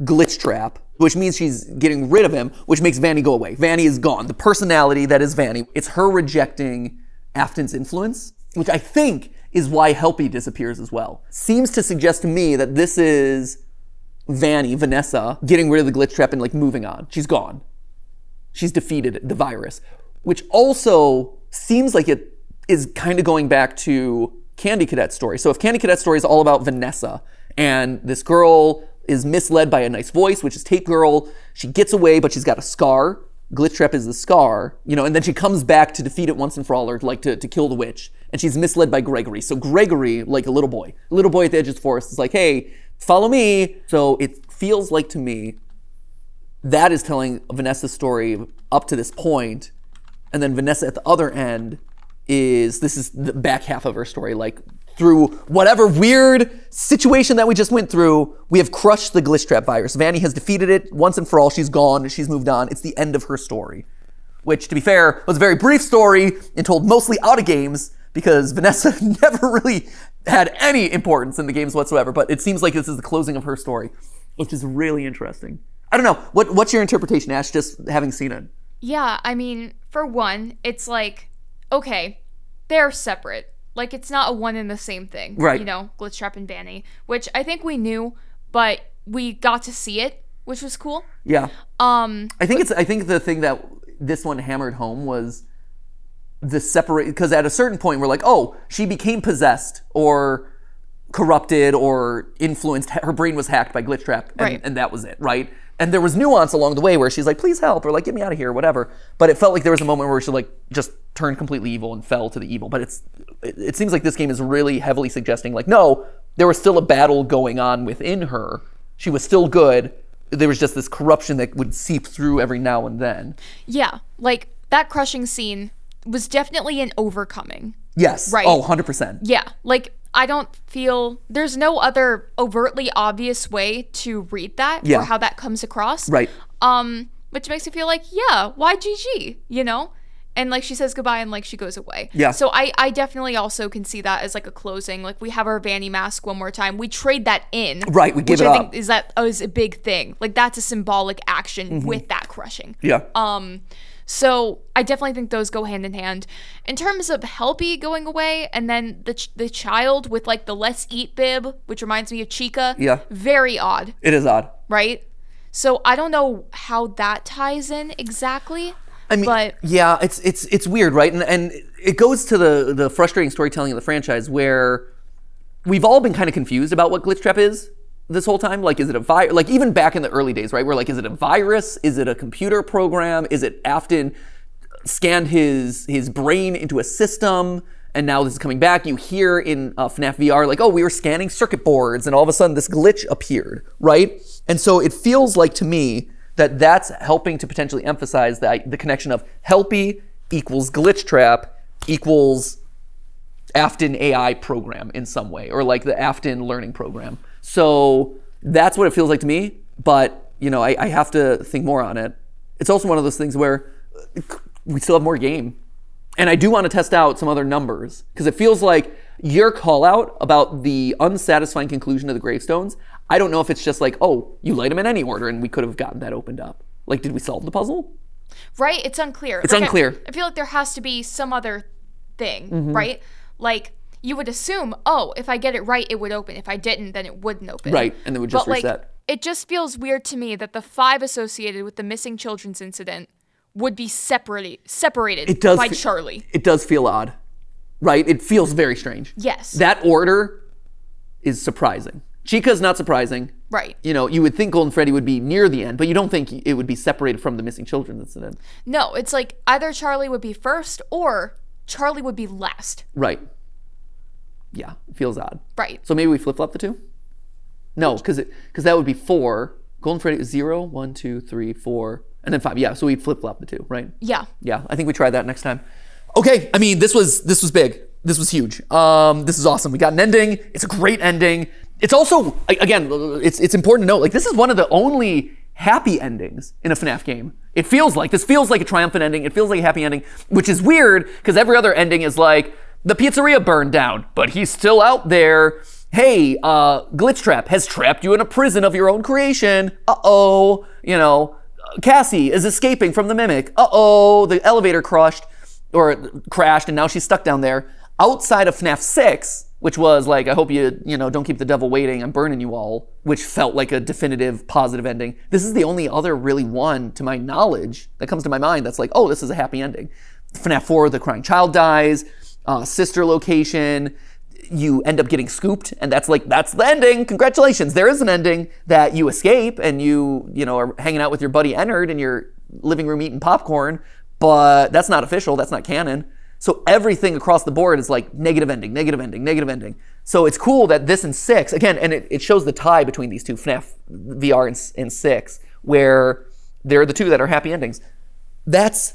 Glitch Trap, which means she's getting rid of him, which makes Vanny go away. Vanny is gone. The personality that is Vanny, it's her rejecting Afton's influence, which I think is why Helpy disappears as well. Seems to suggest to me that this is Vanny, Vanessa, getting rid of the glitch trap and like moving on. She's gone. She's defeated the virus, which also seems like it is kind of going back to Candy Cadet's story. So if Candy Cadet's story is all about Vanessa and this girl is misled by a nice voice, which is Tape Girl, she gets away, but she's got a scar. Glitch Trap is the scar, you know, and then she comes back to defeat it once and for all, or like to, to kill the witch, and she's misled by Gregory. So Gregory, like a little boy, a little boy at the edge of the forest, is like, hey, follow me. So it feels like to me that is telling Vanessa's story up to this point, and then Vanessa at the other end is this is the back half of her story. Like through whatever weird situation that we just went through, we have crushed the glitch trap virus. Vanny has defeated it once and for all. She's gone. She's moved on. It's the end of her story, which, to be fair, was a very brief story and told mostly out of games because Vanessa never really had any importance in the games whatsoever. But it seems like this is the closing of her story, which is really interesting. I don't know. What, what's your interpretation, Ash, just having seen it? Yeah, I mean, for one, it's like, okay, they're separate. Like, it's not a one and the same thing. Right. You know, Glitchtrap and Vanny, which I think we knew, but we got to see it, which was cool. Yeah. Um, I think it's. I think the thing that this one hammered home was the separate because at a certain point we're like, oh, she became possessed or corrupted or influenced. Her brain was hacked by Glitchtrap, and, Right. and that was it, right? And there was nuance along the way where she's like, please help, or like, get me out of here, whatever. But it felt like there was a moment where she like just turned completely evil and fell to the evil. But it's it, it seems like this game is really heavily suggesting like, no, there was still a battle going on within her. She was still good. There was just this corruption that would seep through every now and then. yeah, like that crushing scene was definitely an overcoming. Yes. Right. Oh, 100%. Yeah, like I don't feel there's no other overtly obvious way to read that Yeah. or how that comes across. Right. Um, which makes me feel like, yeah, why GG? You know? And like she says goodbye and like she goes away. Yeah. So I I definitely also can see that as like a closing. Like we have our Vanny mask one more time. We trade that in. Right, we give which it I up. think is that is a big thing. Like that's a symbolic action with that crushing. Yeah. Um, so I definitely think those go hand in hand. In terms of Helpy going away, and then the ch- the child with like the let's eat bib, which reminds me of Chica. Yeah. Very odd, it is odd. right? So I don't know how that ties in exactly. I mean, but yeah, it's it's it's weird, right? And and it goes to the the frustrating storytelling of the franchise where we've all been kind of confused about what Glitchtrap is this whole time. Like, is it a virus? Like, even back in the early days, right? We're like, is it a virus? Is it a computer program? Is it Afton scanned his his brain into a system? And now this is coming back. You hear in uh, FNAF VR, like, oh, we were scanning circuit boards, and all of a sudden this glitch appeared, right? And so it feels like to me that that's helping to potentially emphasize that the connection of Helpy equals glitch trap equals Afton AI program in some way, or like the Afton learning program. So that's what it feels like to me. But you know, I, I have to think more on it. It's also one of those things where we still have more game, and I do want to test out some other numbers because it feels like your call out about the unsatisfying conclusion of the gravestones. I don't know if it's just like, oh, you light them in any order, and we could have gotten that opened up. Like, did we solve the puzzle? right, it's unclear. It's Like, unclear. Mm-hmm. I, feel like there has to be some other thing, right? Like you would assume, oh, if I get it right, it would open. If I didn't, then it wouldn't open. Right, and then it would just but, like, it just feels weird to me that the five associated with the missing children's incident would be separately separated It does by fe- Charlie. It does feel odd, right? It feels very strange. Yes. That order is surprising. Chica's not surprising. Right. You know, you would think Golden Freddy would be near the end, but you don't think it would be separated from the missing children incident. No, it's like either Charlie would be first or Charlie would be last. Right. Yeah, it feels odd. Right. So maybe we flip flop the two? No, because because that would be four. Golden Freddy is zero, one, two, three, four, and then five. Yeah, so we flip flop the two, right? Yeah. Yeah, I think we try that next time. Okay, I mean this was this was big. This was huge. Um, this is awesome. We got an ending. It's a great ending. It's also again, it's it's important to note like this is one of the only happy endings in a FNAF game. It feels like this feels like a triumphant ending. It feels like a happy ending, which is weird because every other ending is like the pizzeria burned down, but he's still out there. Hey, uh, has trapped you in a prison of your own creation. Uh oh, you know, Cassie is escaping from the mimic. Uh oh, the elevator crushed or crashed and now she's stuck down there. Outside of FNAF 6, which was like, I hope you, you know, don't keep the devil waiting, I'm burning you all, which felt like a definitive positive ending. This is the only other really one, to my knowledge, that comes to my mind that's like, oh, this is a happy ending. FNAF 4, the crying child dies, uh, sister location, you end up getting scooped and that's like that's the ending. Congratulations. There is an ending that you escape and you you know are hanging out with your buddy Ennard in your living room eating popcorn but that's not official. That's not canon. So everything across the board is like negative ending negative ending negative ending. So it's cool that this and six again and it, it shows the tie between these two FNAF VR and, and six where they're the two that are happy endings. That's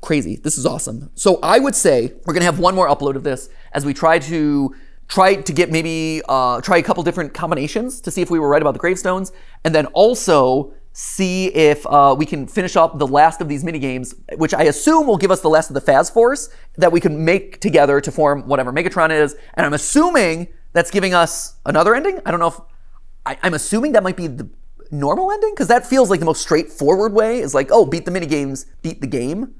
crazy. This is awesome. So I would say we're gonna have one more upload of this as we try to try to get maybe uh, try a couple different combinations to see if we were right about the gravestones, and then also see if uh, we can finish up the last of these mini games, which I assume will give us the last of the Faz Force that we can make together to form whatever Megatron is. And I'm assuming that's giving us another ending. I don't know if I, I'm assuming that might be the normal ending because that feels like the most straightforward way. Is like, oh, beat the mini games, beat the game.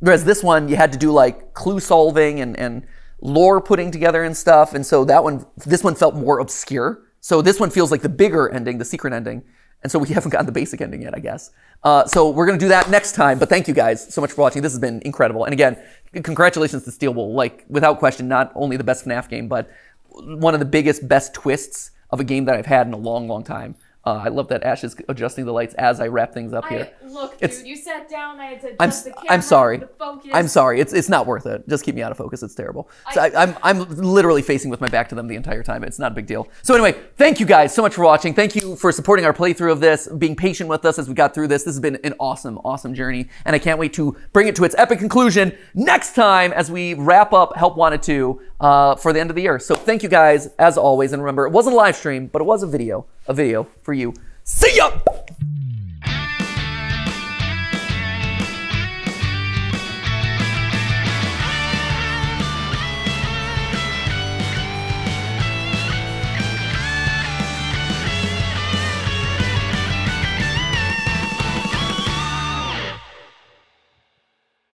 Whereas this one, you had to do like clue solving and, and lore putting together and stuff. And so that one, this one felt more obscure. So this one feels like the bigger ending, the secret ending. And so we haven't gotten the basic ending yet, I guess. Uh, so we're going to do that next time. But thank you guys so much for watching. This has been incredible. And again, congratulations to Steel Wool. Like, without question, not only the best FNAF game, but one of the biggest, best twists of a game that I've had in a long, long time. Uh, I love that Ash is adjusting the lights as I wrap things up here. I, look, dude, It's- you sat down. I had to I'm, adjust the camera. I'm sorry. The focus. I'm sorry. It's it's not worth it. Just keep me out of focus. It's terrible. So I, I'm I'm literally facing with my back to them the entire time. It's not a big deal. So anyway, thank you guys so much for watching. Thank you for supporting our playthrough of this, being patient with us as we got through this. This has been an awesome, awesome journey, and I can't wait to bring it to its epic conclusion next time as we wrap up Help Wanted 2 uh, for the end of the year. So thank you guys as always, and remember, it wasn't a live stream, but it was a video, a video for you. See ya.